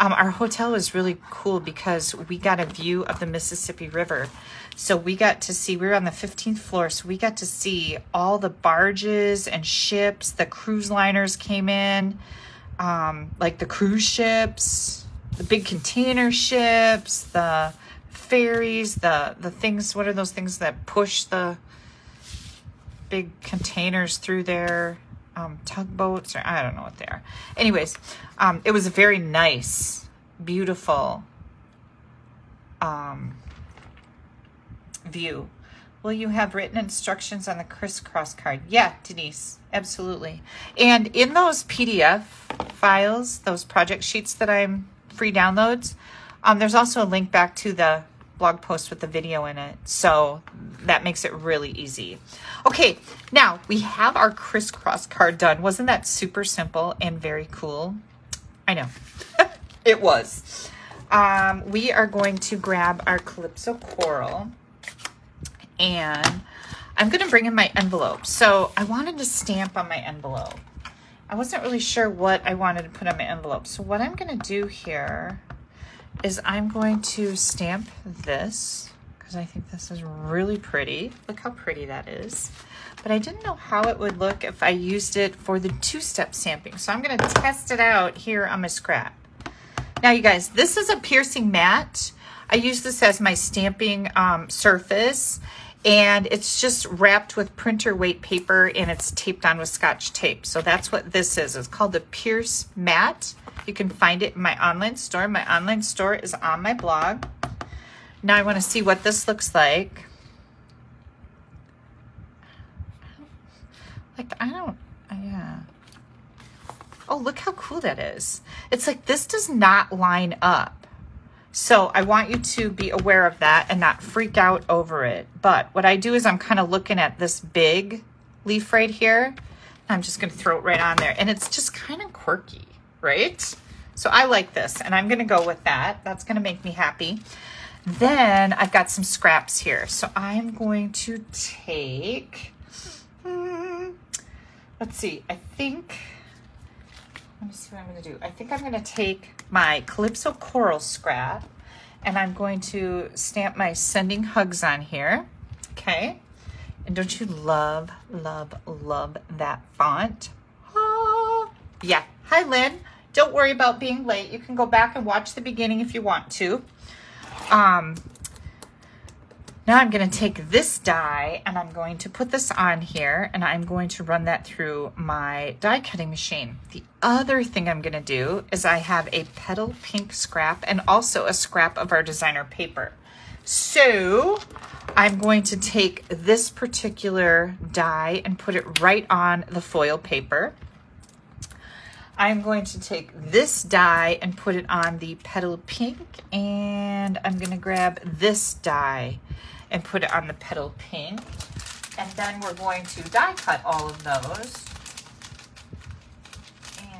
S1: Um, our hotel was really cool because we got a view of the Mississippi River. So we got to see, we were on the 15th floor, so we got to see all the barges and ships. The cruise liners came in, um, like the cruise ships, the big container ships, the ferries, the, the things, what are those things that push the big containers through there? um, tugboats, or I don't know what they are. Anyways, um, it was a very nice, beautiful um, view. Will you have written instructions on the crisscross card? Yeah, Denise, absolutely. And in those PDF files, those project sheets that I'm free downloads, um, there's also a link back to the blog post with the video in it. So that makes it really easy. Okay, now we have our crisscross card done. Wasn't that super simple and very cool? I know. it was. Um, we are going to grab our Calypso Coral and I'm to bring in my envelope. So I wanted to stamp on my envelope. I wasn't really sure what I wanted to put on my envelope. So what I'm going to do here is I'm going to stamp this because I think this is really pretty. Look how pretty that is. But I didn't know how it would look if I used it for the two-step stamping. So I'm going to test it out here on my scrap. Now, you guys, this is a piercing mat. I use this as my stamping um, surface and it's just wrapped with printer weight paper and it's taped on with scotch tape. So that's what this is. It's called the Pierce Mat. You can find it in my online store. My online store is on my blog. Now I want to see what this looks like. Like, I don't, yeah. Oh, look how cool that is. It's like, this does not line up. So I want you to be aware of that and not freak out over it. But what I do is I'm kind of looking at this big leaf right here. I'm just going to throw it right on there. And it's just kind of quirky right? So I like this and I'm gonna go with that. That's gonna make me happy. Then I've got some scraps here. So I'm going to take, hmm, let's see, I think, let me see what I'm gonna do. I think I'm gonna take my Calypso Coral scrap and I'm going to stamp my sending hugs on here, okay? And don't you love, love, love that font? Ah, yeah, Hi, Lynn. Don't worry about being late. You can go back and watch the beginning if you want to. Um, now I'm going to take this die and I'm going to put this on here and I'm going to run that through my die cutting machine. The other thing I'm going to do is I have a petal pink scrap and also a scrap of our designer paper. So I'm going to take this particular die and put it right on the foil paper. I'm going to take this die and put it on the petal pink and I'm going to grab this die and put it on the petal pink and then we're going to die cut all of those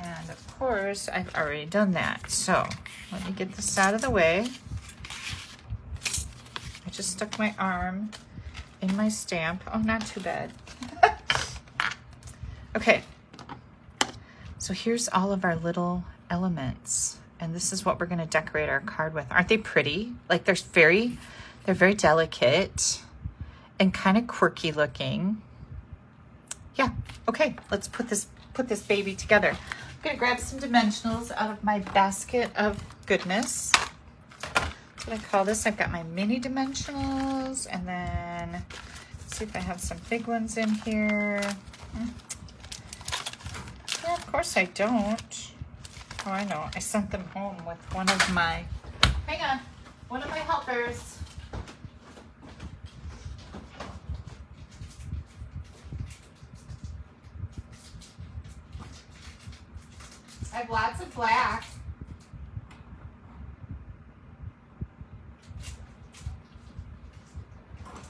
S1: and of course I've already done that so let me get this out of the way I just stuck my arm in my stamp. Oh, not too bad. okay. So here's all of our little elements. And this is what we're going to decorate our card with. Aren't they pretty? Like they're very, they're very delicate and kind of quirky looking. Yeah. Okay. Let's put this, put this baby together. I'm to grab some dimensionals out of my basket of goodness. That's what I call this. I've got my mini dimensionals and then see if I have some big ones in here. Hmm. Yeah, of course I don't. Oh, I know. I sent them home with one of my, hang on, one of my helpers. I have lots of black.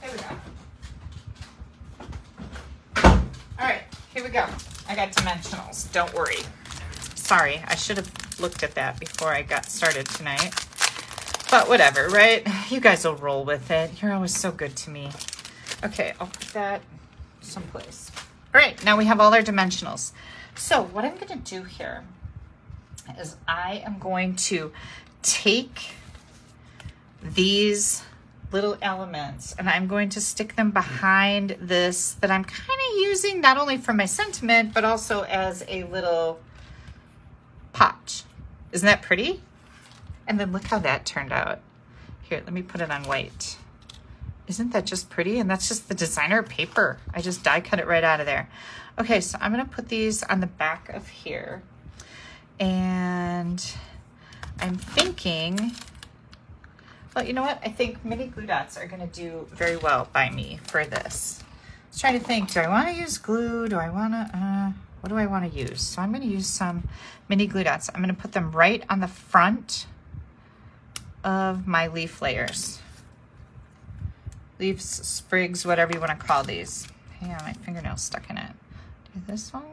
S1: Here we go. All right, here we go. I got dimensionals, don't worry. Sorry, I should have looked at that before I got started tonight. But whatever, right? You guys will roll with it. You're always so good to me. Okay, I'll put that someplace. All right, now we have all our dimensionals. So what I'm gonna do here is I am going to take these little elements and I'm going to stick them behind this that I'm kind of using not only for my sentiment, but also as a little potch. Isn't that pretty? And then look how that turned out. Here, let me put it on white. Isn't that just pretty? And that's just the designer paper. I just die cut it right out of there. Okay, so I'm gonna put these on the back of here. And I'm thinking well, you know what? I think mini glue dots are going to do very well by me for this. I was trying to think, do I want to use glue? Do I want to, uh, what do I want to use? So I'm going to use some mini glue dots. I'm going to put them right on the front of my leaf layers. Leaves, sprigs, whatever you want to call these. On, my fingernail's stuck in it. Do this one.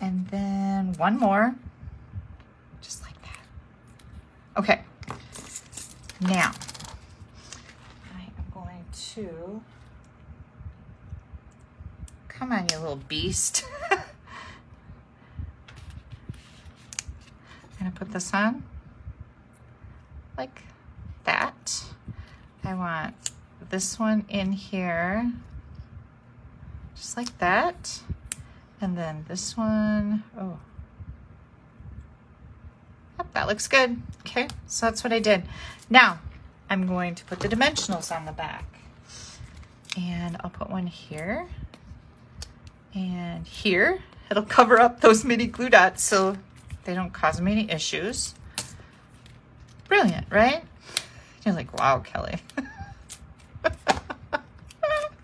S1: And then one more, just like that. Okay. Now, I am going to, come on, you little beast. I'm gonna put this on like that. I want this one in here, just like that. And then this one, oh, Yep, that looks good. Okay, so that's what I did. Now, I'm going to put the dimensionals on the back. And I'll put one here and here. It'll cover up those mini glue dots so they don't cause me any issues. Brilliant, right? You're like, wow, Kelly.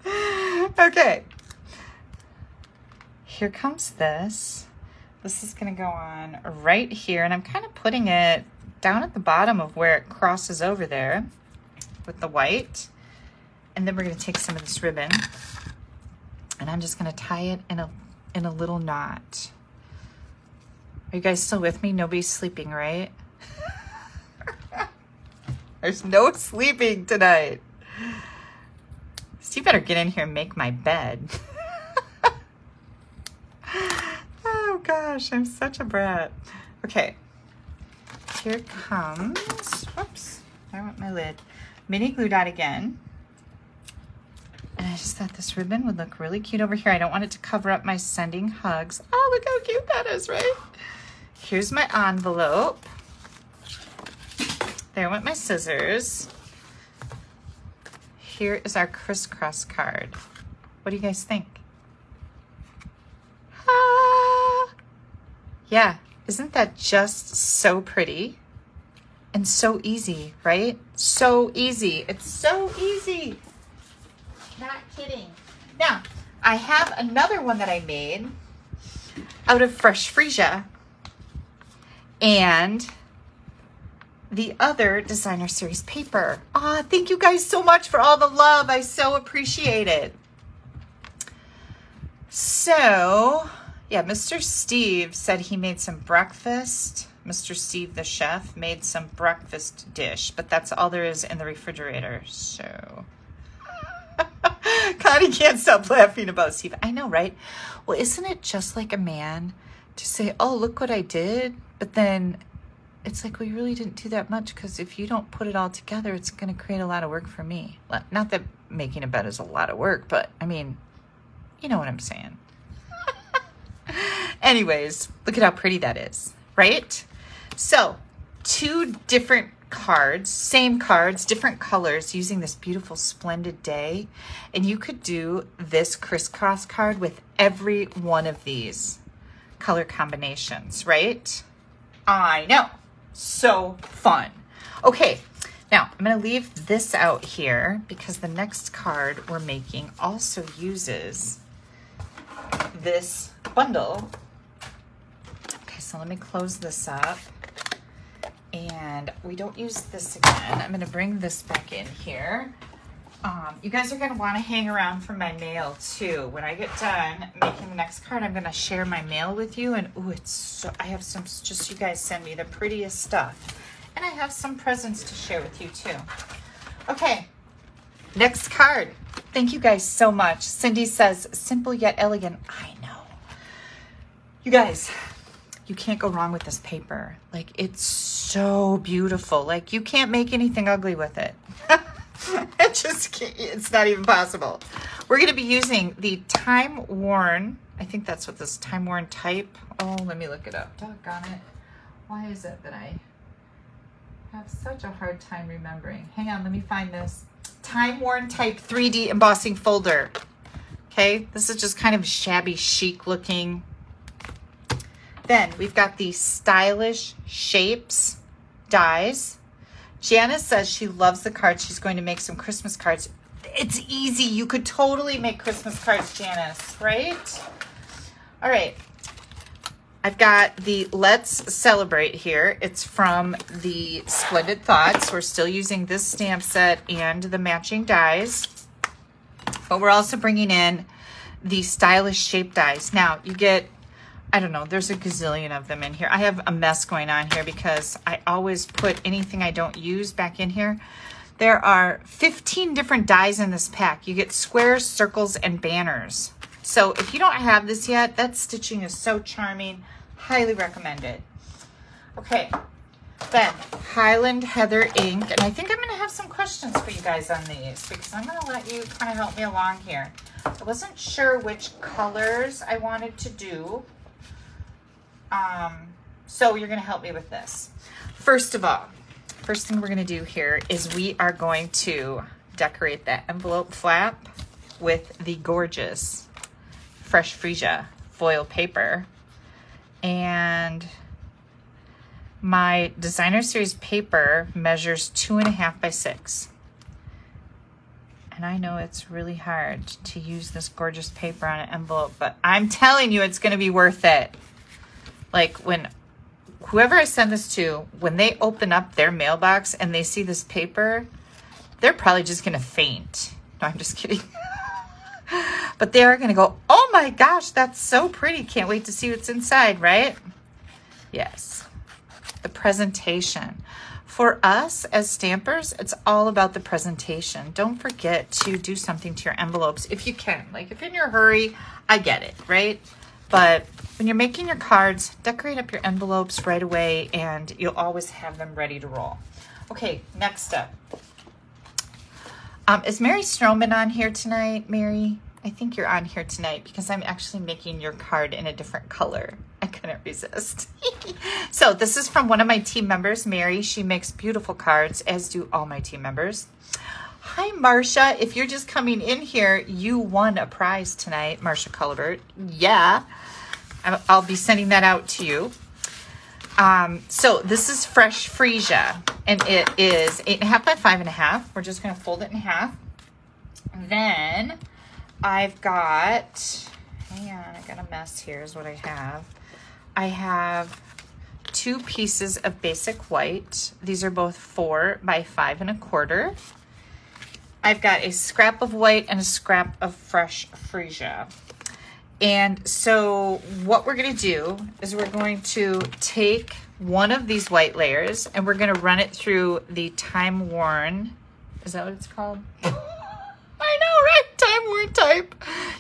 S1: okay. Here comes this. This is gonna go on right here and I'm kind of putting it down at the bottom of where it crosses over there with the white. And then we're gonna take some of this ribbon and I'm just gonna tie it in a, in a little knot. Are you guys still with me? Nobody's sleeping, right? There's no sleeping tonight. So you better get in here and make my bed. gosh, I'm such a brat. Okay, here comes, whoops, I want my lid. Mini glue dot again. And I just thought this ribbon would look really cute over here. I don't want it to cover up my sending hugs. Oh, look how cute that is, right? Here's my envelope. There went my scissors. Here is our crisscross card. What do you guys think? Ah! Yeah, isn't that just so pretty? And so easy, right? So easy. It's so easy. Not kidding. Now, I have another one that I made out of fresh freesia. And the other designer series paper. Ah, oh, thank you guys so much for all the love. I so appreciate it. So, Yeah, Mr. Steve said he made some breakfast. Mr. Steve, the chef, made some breakfast dish, but that's all there is in the refrigerator. So, Connie can't stop laughing about Steve. I know, right? Well, isn't it just like a man to say, oh, look what I did? But then it's like, we really didn't do that much because if you don't put it all together, it's going to create a lot of work for me. Not that making a bed is a lot of work, but I mean, you know what I'm saying. Anyways, look at how pretty that is, right? So, two different cards, same cards, different colors using this beautiful splendid day. And you could do this crisscross card with every one of these color combinations, right? I know. So fun. Okay, now I'm going to leave this out here because the next card we're making also uses this bundle. Okay, so let me close this up. And we don't use this again. I'm to bring this back in here. Um, you guys are want to hang around for my mail too. When I get done making the next card, I'm to share my mail with you. And oh, it's so, I have some, just you guys send me the prettiest stuff. And I have some presents to share with you too. Okay, next card. Thank you guys so much. Cindy says, simple yet elegant. I know. You guys, you can't go wrong with this paper. Like, it's so beautiful. Like, you can't make anything ugly with it. it just it's not even possible. We're going to be using the Time Worn, I think that's what this Time Worn type. Oh, let me look it up. Doggone it. Why is it that I have such a hard time remembering? Hang on, let me find this. Time Worn Type 3D embossing folder. Okay, this is just kind of shabby chic looking then we've got the Stylish Shapes dies. Janice says she loves the cards. She's going to make some Christmas cards. It's easy. You could totally make Christmas cards, Janice, right? All right. I've got the Let's Celebrate here. It's from the Splendid Thoughts. We're still using this stamp set and the matching dies. But we're also bringing in the Stylish Shape dies. Now, you get I don't know, there's a gazillion of them in here. I have a mess going on here because I always put anything I don't use back in here. There are 15 different dies in this pack. You get squares, circles, and banners. So if you don't have this yet, that stitching is so charming. Highly recommended. Okay, then Highland Heather ink. And I think I'm going to have some questions for you guys on these because I'm going to let you kind of help me along here. I wasn't sure which colors I wanted to do. Um, so you're going to help me with this. First of all, first thing we're going to do here is we are going to decorate that envelope flap with the gorgeous Fresh Freesia foil paper. And my designer series paper measures two and a half by six. And I know it's really hard to use this gorgeous paper on an envelope, but I'm telling you, it's going to be worth it. Like when whoever I send this to, when they open up their mailbox and they see this paper, they're probably just going to faint. No, I'm just kidding. but they are going to go, oh my gosh, that's so pretty. Can't wait to see what's inside, right? Yes. The presentation. For us as stampers, it's all about the presentation. Don't forget to do something to your envelopes if you can. Like if you're in your hurry, I get it, right? But when you're making your cards, decorate up your envelopes right away and you'll always have them ready to roll. Okay, next up. Um, is Mary Stroman on here tonight, Mary? I think you're on here tonight because I'm actually making your card in a different color. I couldn't resist. so this is from one of my team members, Mary. She makes beautiful cards, as do all my team members. Hi, Marcia. If you're just coming in here, you won a prize tonight, Marcia Cullibert. Yeah, I'll be sending that out to you. Um, so this is Fresh Freesia, and it is eight and a half by five and a half. We're just going to fold it in half. Then I've got, hang on, I got a mess here is what I have. I have two pieces of basic white. These are both four by five and a quarter. I've got a scrap of white and a scrap of fresh freesia. And so what we're going to do is we're going to take one of these white layers and we're going to run it through the time worn. Is that what it's called? I know, right? Time worn type.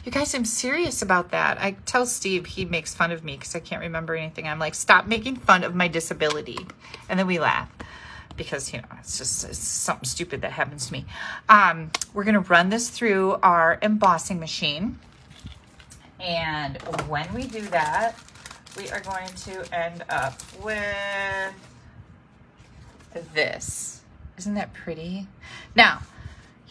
S1: You guys, I'm serious about that. I tell Steve he makes fun of me because I can't remember anything. I'm like, stop making fun of my disability. And then we laugh because, you know, it's just it's something stupid that happens to me. Um, we're going to run this through our embossing machine. And when we do that, we are going to end up with this. Isn't that pretty? Now,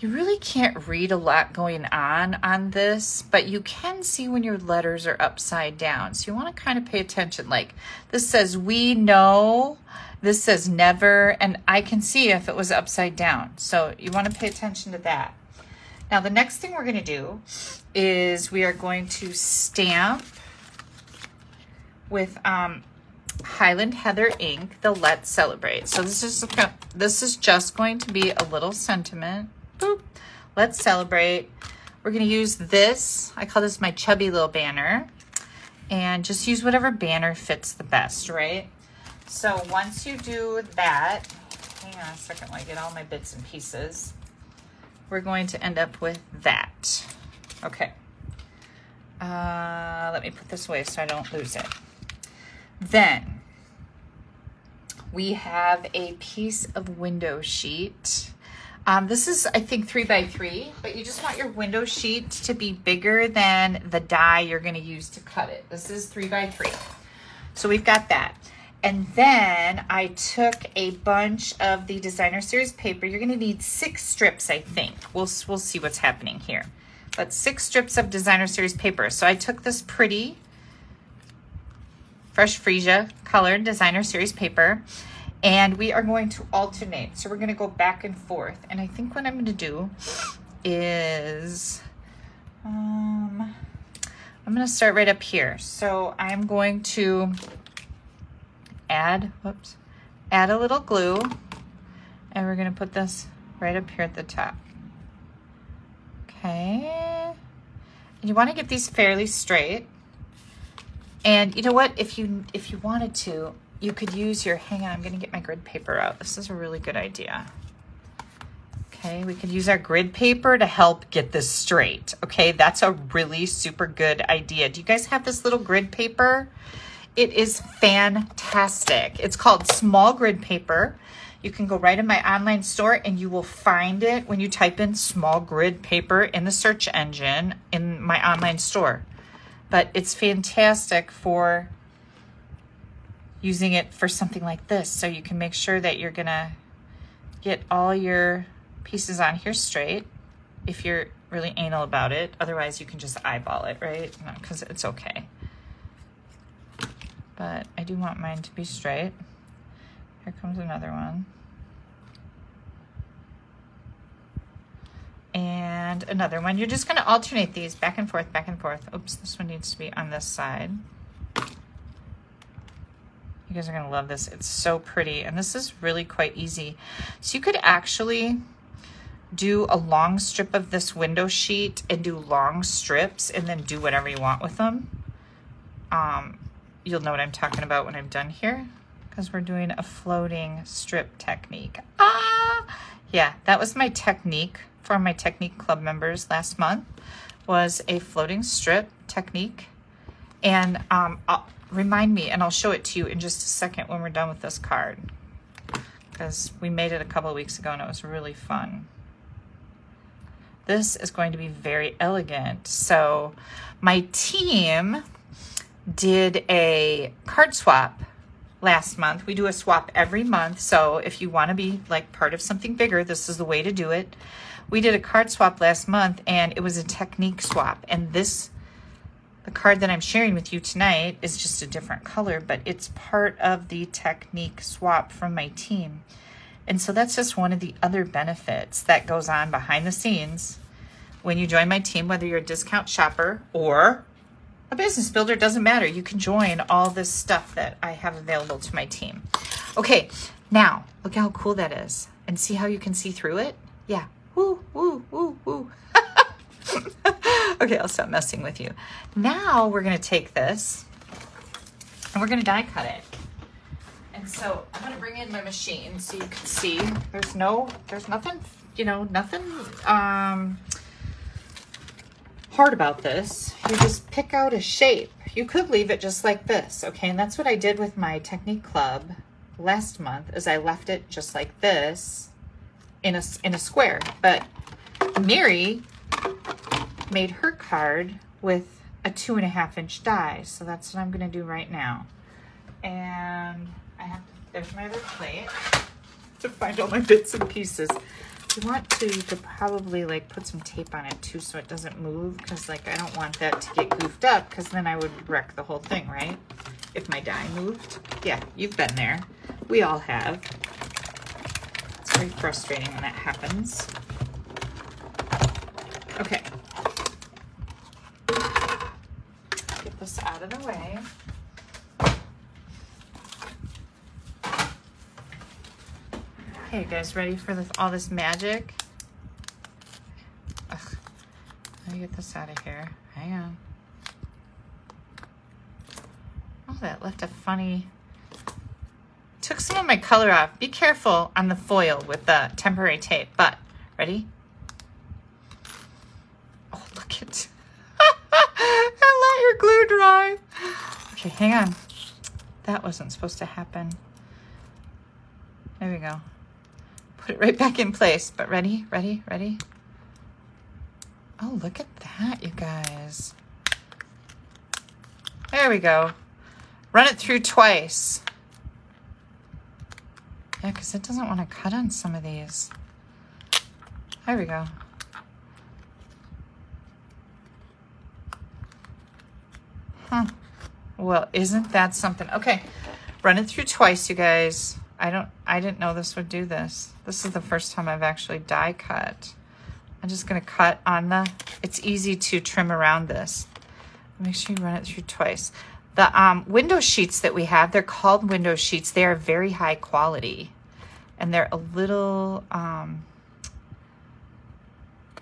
S1: you really can't read a lot going on on this, but you can see when your letters are upside down. So you want to kind of pay attention. Like this says, we know, this says never, and I can see if it was upside down. So you want to pay attention to that. Now the next thing we're going to do is we are going to stamp with um, Highland Heather ink, the Let's Celebrate. So this is this is just going to be a little sentiment. Boop. Let's celebrate. We're going to use this. I call this my chubby little banner. And just use whatever banner fits the best, right? So once you do that, hang on a second while I get all my bits and pieces we're going to end up with that. Okay. Uh, let me put this away so I don't lose it. Then we have a piece of window sheet. Um, this is, I think, three by three, but you just want your window sheet to be bigger than the die you're going to use to cut it. This is three by three. So we've got that. And then I took a bunch of the designer series paper. You're gonna need six strips, I think. We'll, we'll see what's happening here. But six strips of designer series paper. So I took this pretty fresh freesia colored designer series paper and we are going to alternate. So we're gonna go back and forth. And I think what I'm gonna do is, um, I'm gonna start right up here. So I'm going to add, whoops, add a little glue and we're gonna put this right up here at the top. Okay. And you wanna get these fairly straight. And you know what, if you if you wanted to, you could use your, hang on, I'm gonna get my grid paper out. This is a really good idea. Okay, we could use our grid paper to help get this straight. Okay, that's a really super good idea. Do you guys have this little grid paper? It is fantastic. It's called Small Grid Paper. You can go right in my online store and you will find it when you type in small grid paper in the search engine in my online store. But it's fantastic for using it for something like this. So you can make sure that you're gonna get all your pieces on here straight if you're really anal about it. Otherwise you can just eyeball it, right? Because it's okay but I do want mine to be straight. Here comes another one. And another one. You're just to alternate these back and forth, back and forth. Oops, this one needs to be on this side. You guys are going to love this. It's so pretty. And this is really quite easy. So you could actually do a long strip of this window sheet and do long strips and then do whatever you want with them. Um, you'll know what I'm talking about when I'm done here because we're doing a floating strip technique. Ah, yeah, that was my technique for my technique club members last month was a floating strip technique. And um, remind me, and I'll show it to you in just a second when we're done with this card because we made it a couple weeks ago and it was really fun. This is going to be very elegant. So my team did a card swap last month. We do a swap every month. So if you want to be like part of something bigger, this is the way to do it. We did a card swap last month and it was a technique swap. And this, the card that I'm sharing with you tonight is just a different color, but it's part of the technique swap from my team. And so that's just one of the other benefits that goes on behind the scenes when you join my team, whether you're a discount shopper or a business builder, doesn't matter. You can join all this stuff that I have available to my team. Okay, now look how cool that is and see how you can see through it. Yeah, woo, woo, woo, woo. okay, I'll stop messing with you. Now we're gonna take this and we're gonna die cut it. And so I'm gonna bring in my machine so you can see there's no, there's nothing, you know, nothing um, hard about this. You just pick out a shape. You could leave it just like this, okay? And that's what I did with my Technique Club last month is I left it just like this in a, in a square. But Mary made her card with a two and a half inch die. So that's what I'm gonna do right now. And I have to, there's my other plate to find all my bits and pieces. You want to, to probably like put some tape on it too so it doesn't move because like I don't want that to get goofed up because then I would wreck the whole thing, right? If my die moved. Yeah, you've been there. We all have. It's very frustrating when that happens. Okay. Get this out of the way. Okay, you guys ready for this, all this magic? Ugh. Let me get this out of here. Hang on. Oh, that left a funny... Took some of my color off. Be careful on the foil with the temporary tape. But, ready? Oh, look at... I let your glue dry. Okay, hang on. That wasn't supposed to happen. There we go. Put it right back in place. But ready, ready, ready? Oh, look at that, you guys. There we go. Run it through twice. Yeah, because it doesn't want to cut on some of these. There we go. Huh. Well, isn't that something? Okay, run it through twice, you guys. I don't, I didn't know this would do this. This is the first time I've actually die cut. I'm just gonna cut on the, it's easy to trim around this. Make sure you run it through twice. The um, window sheets that we have, they're called window sheets. They are very high quality and they're a little, um,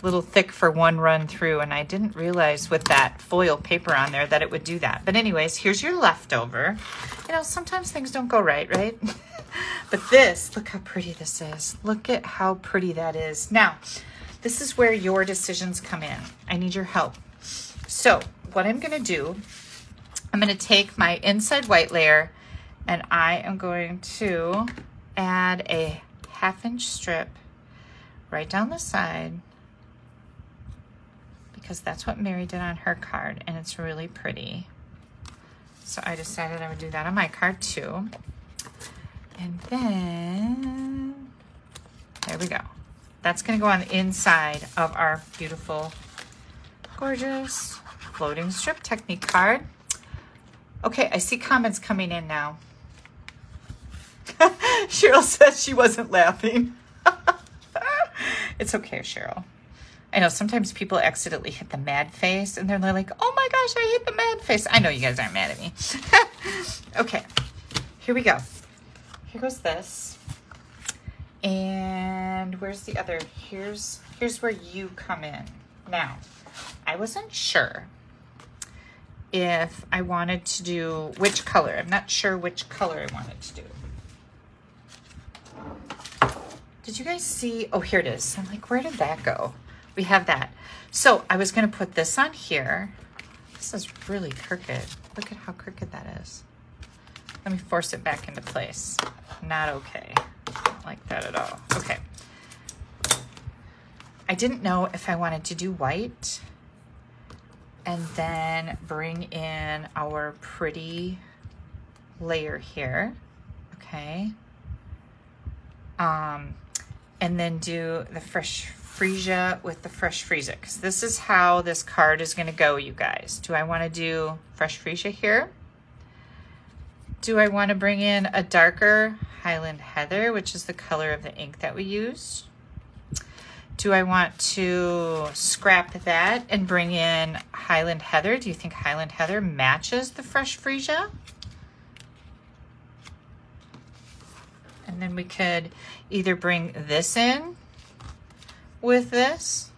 S1: little thick for one run through and I didn't realize with that foil paper on there that it would do that. But anyways, here's your leftover. You know, sometimes things don't go right, right? But this, look how pretty this is. Look at how pretty that is. Now, this is where your decisions come in. I need your help. So what I'm gonna do, I'm gonna take my inside white layer and I am going to add a half inch strip right down the side because that's what Mary did on her card and it's really pretty. So I decided I would do that on my card too. And then, there we go. That's gonna go on the inside of our beautiful, gorgeous floating strip technique card. Okay, I see comments coming in now. Cheryl says she wasn't laughing. it's okay, Cheryl. I know sometimes people accidentally hit the mad face and they're like, oh my gosh, I hit the mad face. I know you guys aren't mad at me. okay, here we go. Here goes this. And where's the other? Here's here's where you come in. Now, I wasn't sure if I wanted to do which color. I'm not sure which color I wanted to do. Did you guys see? Oh, here it is. I'm like, where did that go? We have that. So I was going to put this on here. This is really crooked. Look at how crooked that is. Let me force it back into place. Not okay. Not like that at all. Okay. I didn't know if I wanted to do white and then bring in our pretty layer here. Okay. Um, and then do the fresh freesia with the fresh freesia because this is how this card is going to go, you guys. Do I want to do fresh freesia here? Do I want to bring in a darker Highland Heather, which is the color of the ink that we use? Do I want to scrap that and bring in Highland Heather? Do you think Highland Heather matches the Fresh Freesia? And then we could either bring this in with this,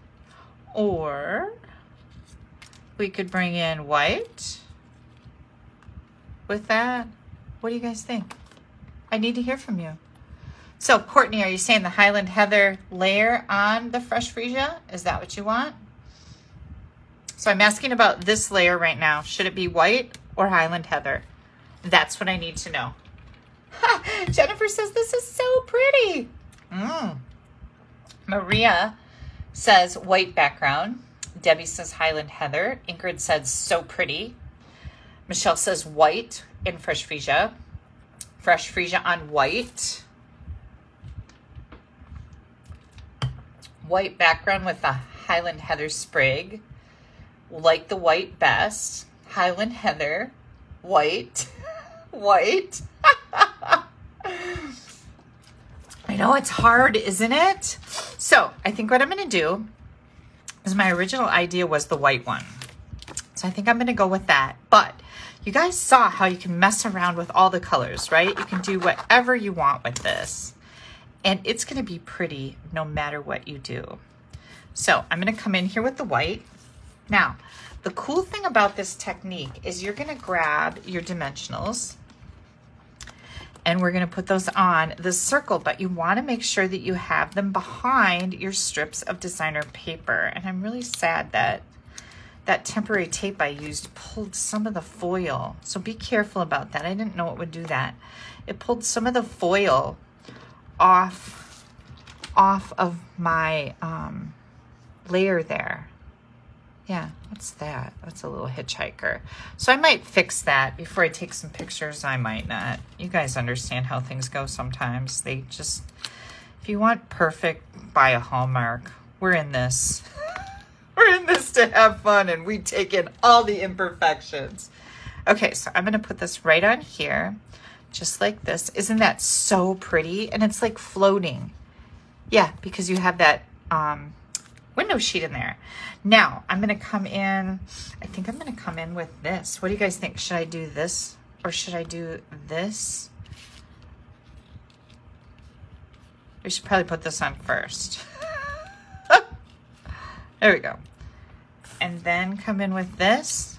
S1: Or we could bring in white with that. What do you guys think? I need to hear from you. So, Courtney, are you saying the Highland Heather layer on the fresh freesia? Is that what you want? So I'm asking about this layer right now. Should it be white or Highland Heather? That's what I need to know. Jennifer says this is so pretty. Mm. Maria says white background. Debbie says Highland Heather. Ingrid says so pretty. Michelle says white in fresh freesia. Fresh freesia on white. White background with a Highland Heather sprig. Like the white best. Highland Heather. White. white. I know it's hard, isn't it? So I think what I'm going to do is my original idea was the white one. So I think I'm going to go with that. But you guys saw how you can mess around with all the colors, right? You can do whatever you want with this. And it's going to be pretty no matter what you do. So I'm going to come in here with the white. Now, the cool thing about this technique is you're going to grab your dimensionals and we're going to put those on the circle, but you want to make sure that you have them behind your strips of designer paper. And I'm really sad that that temporary tape I used pulled some of the foil. So be careful about that. I didn't know it would do that. It pulled some of the foil off, off of my um, layer there. Yeah, what's that? That's a little hitchhiker. So I might fix that before I take some pictures. I might not. You guys understand how things go sometimes. They just, if you want perfect, buy a Hallmark. We're in this. We're in this to have fun and we take in all the imperfections. Okay, so I'm going to put this right on here, just like this. Isn't that so pretty? And it's like floating. Yeah, because you have that um, window sheet in there. Now, I'm to come in, I think I'm to come in with this. What do you guys think? Should I do this or should I do this? We should probably put this on first. there we go. And then come in with this.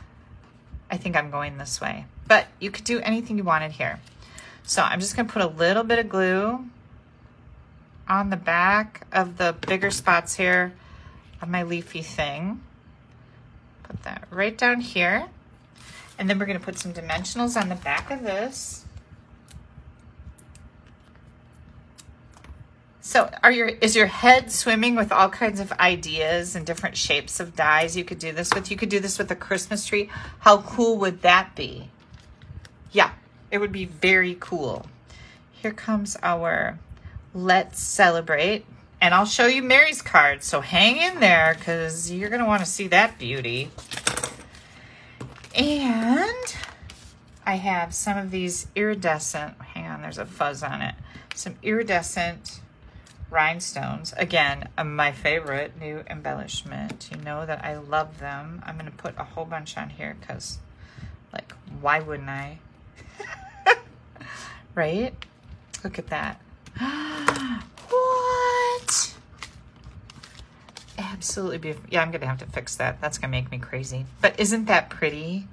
S1: I think I'm going this way, but you could do anything you wanted here. So I'm just to put a little bit of glue on the back of the bigger spots here my leafy thing. Put that right down here. And then we're going to put some dimensionals on the back of this. So are your is your head swimming with all kinds of ideas and different shapes of dies you could do this with? You could do this with a Christmas tree. How cool would that be? Yeah, it would be very cool. Here comes our Let's Celebrate and I'll show you Mary's card, so hang in there because you're going to want to see that beauty. And I have some of these iridescent, hang on, there's a fuzz on it, some iridescent rhinestones. Again, uh, my favorite new embellishment. You know that I love them. I'm going to put a whole bunch on here because, like, why wouldn't I? right? Look at that. absolutely beautiful. Yeah, I'm going to have to fix that. That's going to make me crazy. But isn't that pretty?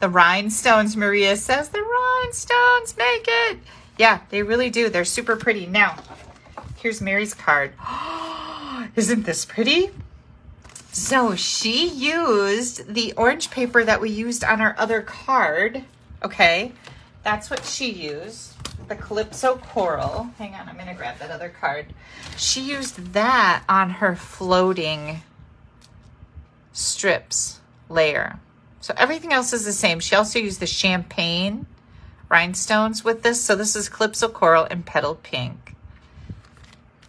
S1: The rhinestones, Maria says. The rhinestones make it. Yeah, they really do. They're super pretty. Now, here's Mary's card. Isn't this pretty? So she used the orange paper that we used on our other card. Okay, that's what she used the Calypso Coral. Hang on, I'm going to grab that other card. She used that on her floating strips layer. So everything else is the same. She also used the champagne rhinestones with this. So this is Calypso Coral and Petal Pink.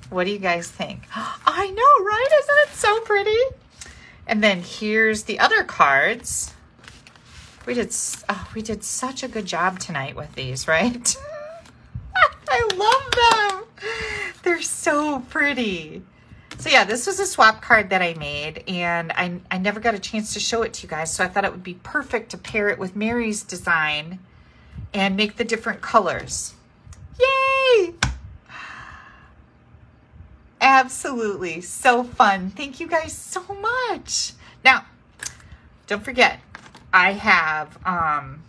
S1: What do you guys think? I know, right? Isn't it so pretty? And then here's the other cards. We did, oh, we did such a good job tonight with these, right? I love them. They're so pretty. So yeah, this was a swap card that I made and I, I never got a chance to show it to you guys. So I thought it would be perfect to pair it with Mary's design and make the different colors. Yay! Absolutely. So fun. Thank you guys so much. Now, don't forget, I have um,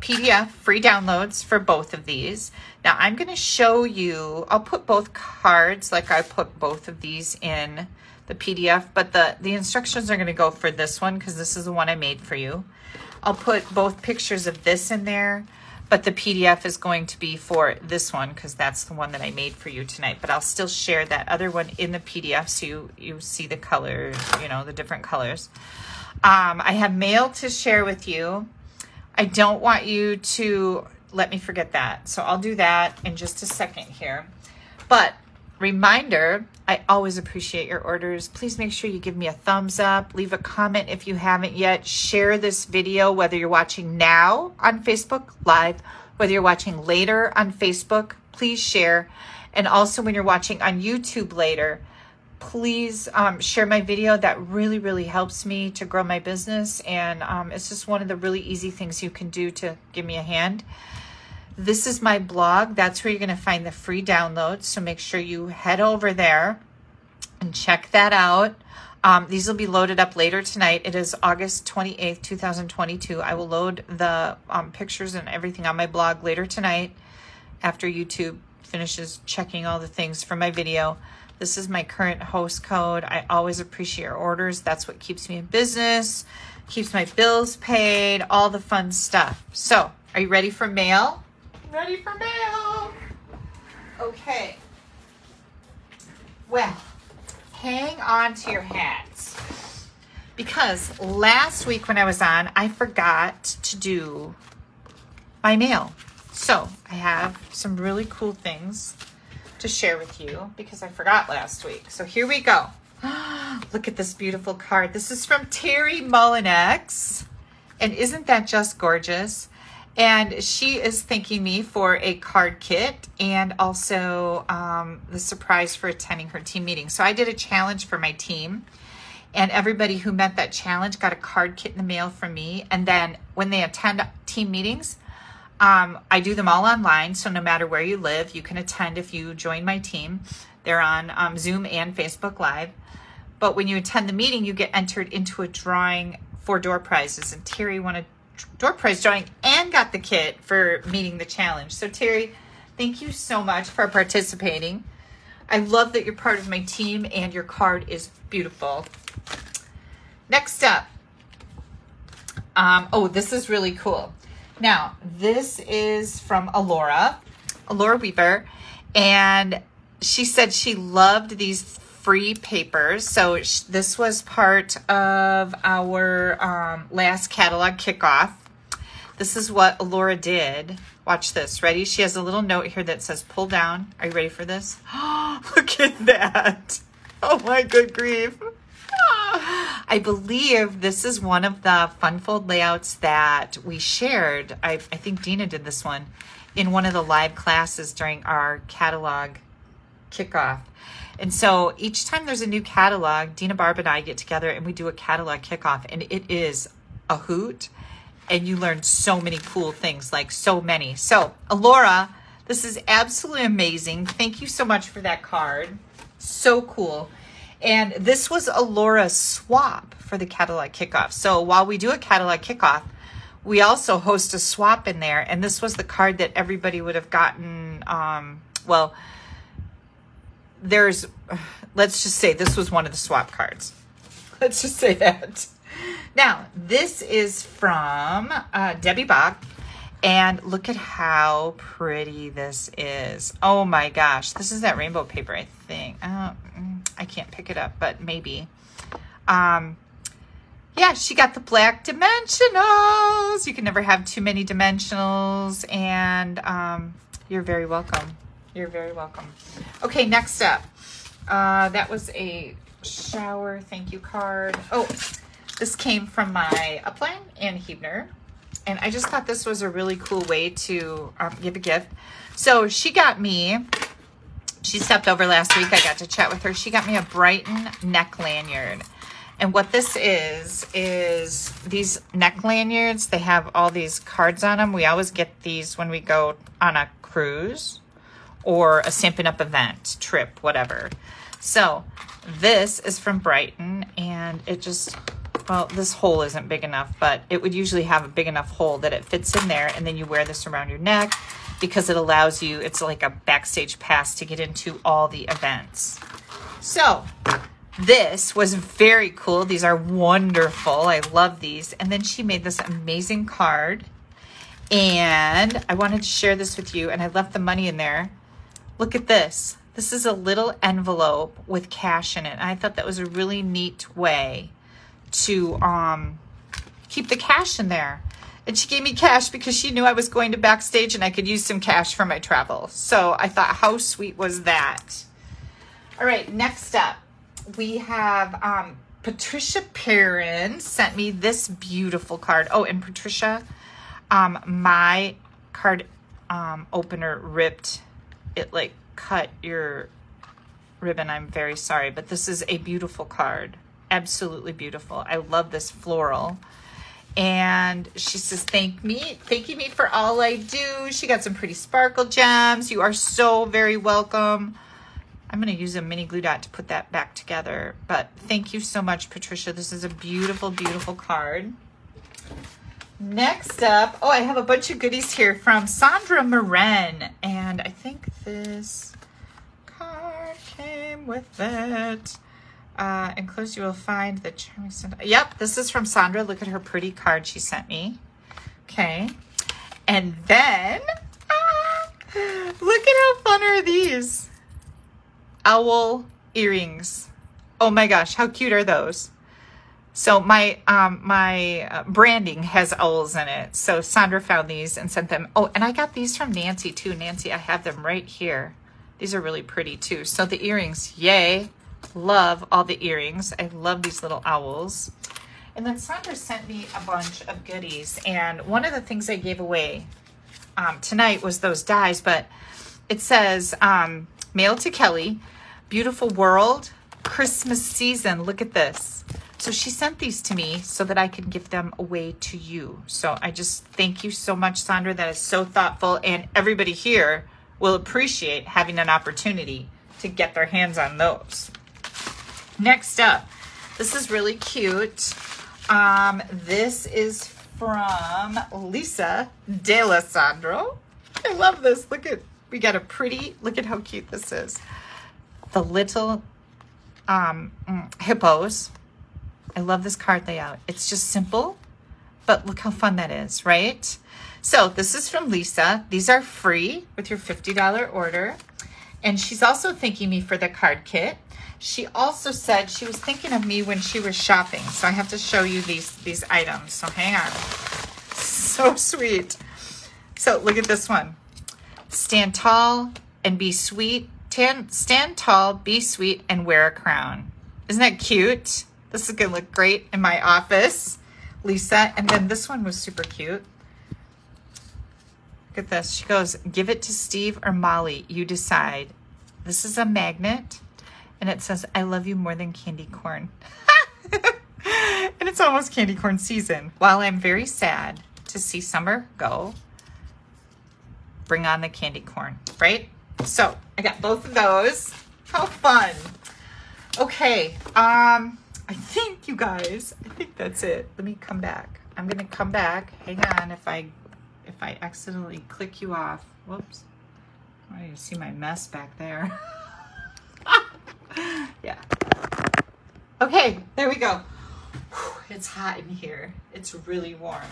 S1: PDF free downloads for both of these. Now I'm going to show you, I'll put both cards like I put both of these in the PDF, but the, the instructions are going to go for this one because this is the one I made for you. I'll put both pictures of this in there, but the PDF is going to be for this one because that's the one that I made for you tonight. But I'll still share that other one in the PDF so you, you see the colors, you know, the different colors. Um, I have mail to share with you. I don't want you to let me forget that. So I'll do that in just a second here. But reminder, I always appreciate your orders. Please make sure you give me a thumbs up, leave a comment if you haven't yet, share this video, whether you're watching now on Facebook Live, whether you're watching later on Facebook, please share. And also when you're watching on YouTube later, please um, share my video. That really, really helps me to grow my business. And um, it's just one of the really easy things you can do to give me a hand. This is my blog. That's where you're going to find the free download. So make sure you head over there and check that out. Um, these will be loaded up later tonight. It is August 28th, 2022. I will load the um, pictures and everything on my blog later tonight after YouTube finishes checking all the things for my video. This is my current host code. I always appreciate your orders. That's what keeps me in business, keeps my bills paid, all the fun stuff. So, are you ready for mail? Ready for mail. Okay. Well, hang on to your hats. Because last week when I was on, I forgot to do my mail. So I have some really cool things to share with you because I forgot last week. So here we go. Look at this beautiful card. This is from Terry Mullinex. And isn't that just gorgeous? And she is thanking me for a card kit and also um, the surprise for attending her team meeting. So I did a challenge for my team and everybody who met that challenge got a card kit in the mail from me. And then when they attend team meetings, um, I do them all online, so no matter where you live, you can attend if you join my team. They're on um, Zoom and Facebook Live. But when you attend the meeting, you get entered into a drawing for door prizes. And Terry won a door prize drawing and got the kit for meeting the challenge. So Terry, thank you so much for participating. I love that you're part of my team and your card is beautiful. Next up, um, oh, this is really cool. Now, this is from Alora, Alora Weaver, and she said she loved these free papers. So this was part of our um, last catalog kickoff. This is what Alora did. Watch this. Ready? She has a little note here that says pull down. Are you ready for this? Look at that. Oh my good grief. I believe this is one of the Funfold layouts that we shared. I, I think Dina did this one in one of the live classes during our catalog kickoff. And so each time there's a new catalog, Dina Barb and I get together and we do a catalog kickoff, and it is a hoot. And you learn so many cool things, like so many. So, Alora, this is absolutely amazing. Thank you so much for that card. So cool. And this was Alora's swap for the catalog kickoff. So while we do a catalog kickoff, we also host a swap in there. And this was the card that everybody would have gotten. Um, well, there's, let's just say this was one of the swap cards. Let's just say that. Now, this is from uh, Debbie Bach. And look at how pretty this is. Oh my gosh. This is that rainbow paper, I think. Uh, I can't pick it up, but maybe. Um, yeah, she got the black dimensionals. You can never have too many dimensionals. And um, you're very welcome. You're very welcome. Okay, next up. Uh, that was a shower thank you card. Oh, this came from my upline, Ann Hebner. And I just thought this was a really cool way to um, give a gift. So she got me, she stepped over last week. I got to chat with her. She got me a Brighton neck lanyard. And what this is, is these neck lanyards, they have all these cards on them. We always get these when we go on a cruise or a Stampin' Up event, trip, whatever. So this is from Brighton and it just, well, this hole isn't big enough, but it would usually have a big enough hole that it fits in there and then you wear this around your neck because it allows you, it's like a backstage pass to get into all the events. So this was very cool. These are wonderful. I love these. And then she made this amazing card. And I wanted to share this with you. And I left the money in there. Look at this. This is a little envelope with cash in it. I thought that was a really neat way to um, keep the cash in there. And she gave me cash because she knew I was going to backstage and I could use some cash for my travel. So I thought, how sweet was that? All right, next up we have um, Patricia Perrin sent me this beautiful card. Oh, and Patricia, um, my card um, opener ripped. It like cut your ribbon. I'm very sorry, but this is a beautiful card. Absolutely beautiful. I love this floral. And she says, thank me, thanking me for all I do. She got some pretty sparkle gems. You are so very welcome. I'm going to use a mini glue dot to put that back together. But thank you so much, Patricia. This is a beautiful, beautiful card. Next up, oh, I have a bunch of goodies here from Sandra moren And I think this card came with it. Uh, enclosed, you will find the charming. Yep, this is from Sandra. Look at her pretty card she sent me. Okay. And then, ah, look at how fun are these owl earrings. Oh my gosh, how cute are those? So my um, my uh, branding has owls in it. So Sandra found these and sent them. Oh, and I got these from Nancy too. Nancy, I have them right here. These are really pretty too. So the earrings, yay. Love all the earrings. I love these little owls. And then Sandra sent me a bunch of goodies. And one of the things I gave away um, tonight was those dies, but it says um, mail to Kelly, Beautiful World, Christmas season. Look at this. So she sent these to me so that I can give them away to you. So I just thank you so much, Sandra. That is so thoughtful. And everybody here will appreciate having an opportunity to get their hands on those. Next up, this is really cute. Um, this is from Lisa de D'Alessandro. I love this. Look at, we got a pretty, look at how cute this is the little um, mm, hippos. I love this card layout. It's just simple, but look how fun that is, right? So this is from Lisa. These are free with your $50 order. And she's also thanking me for the card kit. She also said she was thinking of me when she was shopping. So I have to show you these, these items. So hang on. So sweet. So look at this one. Stand tall and be sweet Stand, stand tall, be sweet, and wear a crown. Isn't that cute? This is going to look great in my office. Lisa. And then this one was super cute. At this. She goes, give it to Steve or Molly. You decide. This is a magnet. And it says, I love you more than candy corn. and it's almost candy corn season. While I'm very sad to see summer go, bring on the candy corn, right? So I got both of those. How fun. Okay. Um, I think you guys, I think that's it. Let me come back. I'm going to come back. Hang on if I, if I accidentally click you off. Whoops. Oh, you see my mess back there. yeah. Okay, there we go. It's hot in here. It's really warm.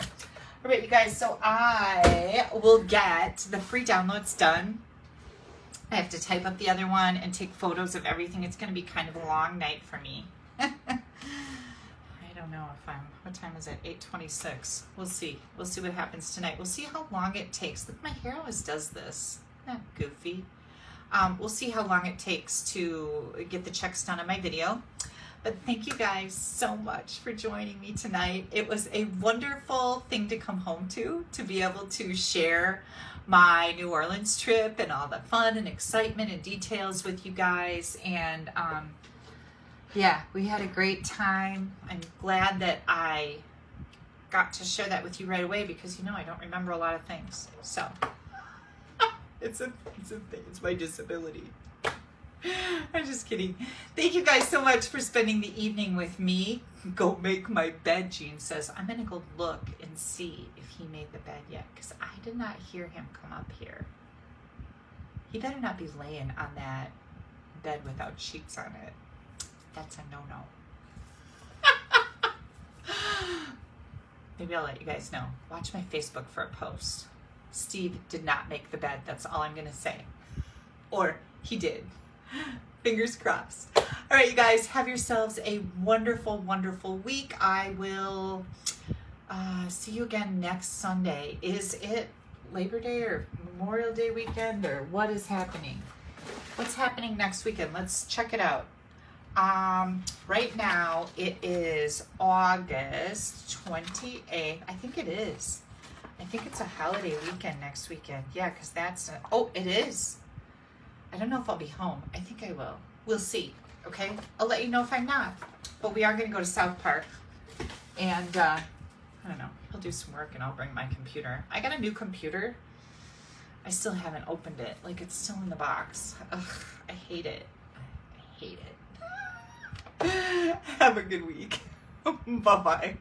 S1: All right, you guys, so I will get the free downloads done I have to type up the other one and take photos of everything. It's going to be kind of a long night for me. I don't know if I'm, what time is it? 8.26. We'll see. We'll see what happens tonight. We'll see how long it takes. Look, my hair always does this. Not goofy. Um, we'll see how long it takes to get the checks done on my video. But thank you guys so much for joining me tonight. It was a wonderful thing to come home to, to be able to share my New Orleans trip and all the fun and excitement and details with you guys. And um, yeah, we had a great time. I'm glad that I got to share that with you right away because you know I don't remember a lot of things. So It's a, it's a thing. It's my disability. I'm just kidding. Thank you guys so much for spending the evening with me. Go make my bed, Gene says. I'm going to go look and see if he made the bed yet because I did not hear him come up here. He better not be laying on that bed without sheets on it. That's a no no. Maybe I'll let you guys know. Watch my Facebook for a post. Steve did not make the bed. That's all I'm going to say. Or he did. Fingers crossed. All right, you guys, have yourselves a wonderful, wonderful week. I will uh, see you again next Sunday. Is it Labor Day or Memorial Day weekend or what is happening? What's happening next weekend? Let's check it out. Um, right now it is August 28th. I think it is. I think it's a holiday weekend next weekend. Yeah, because that's, a, oh, it is. I don't know if I'll be home. I think I will. We'll see. Okay. I'll let you know if I'm not. But we are going to go to South Park. And, uh, I don't know. I'll do some work and I'll bring my computer. I got a new computer. I still haven't opened it. Like, it's still in the box. Ugh, I hate it. I hate it. Have a good week. bye bye.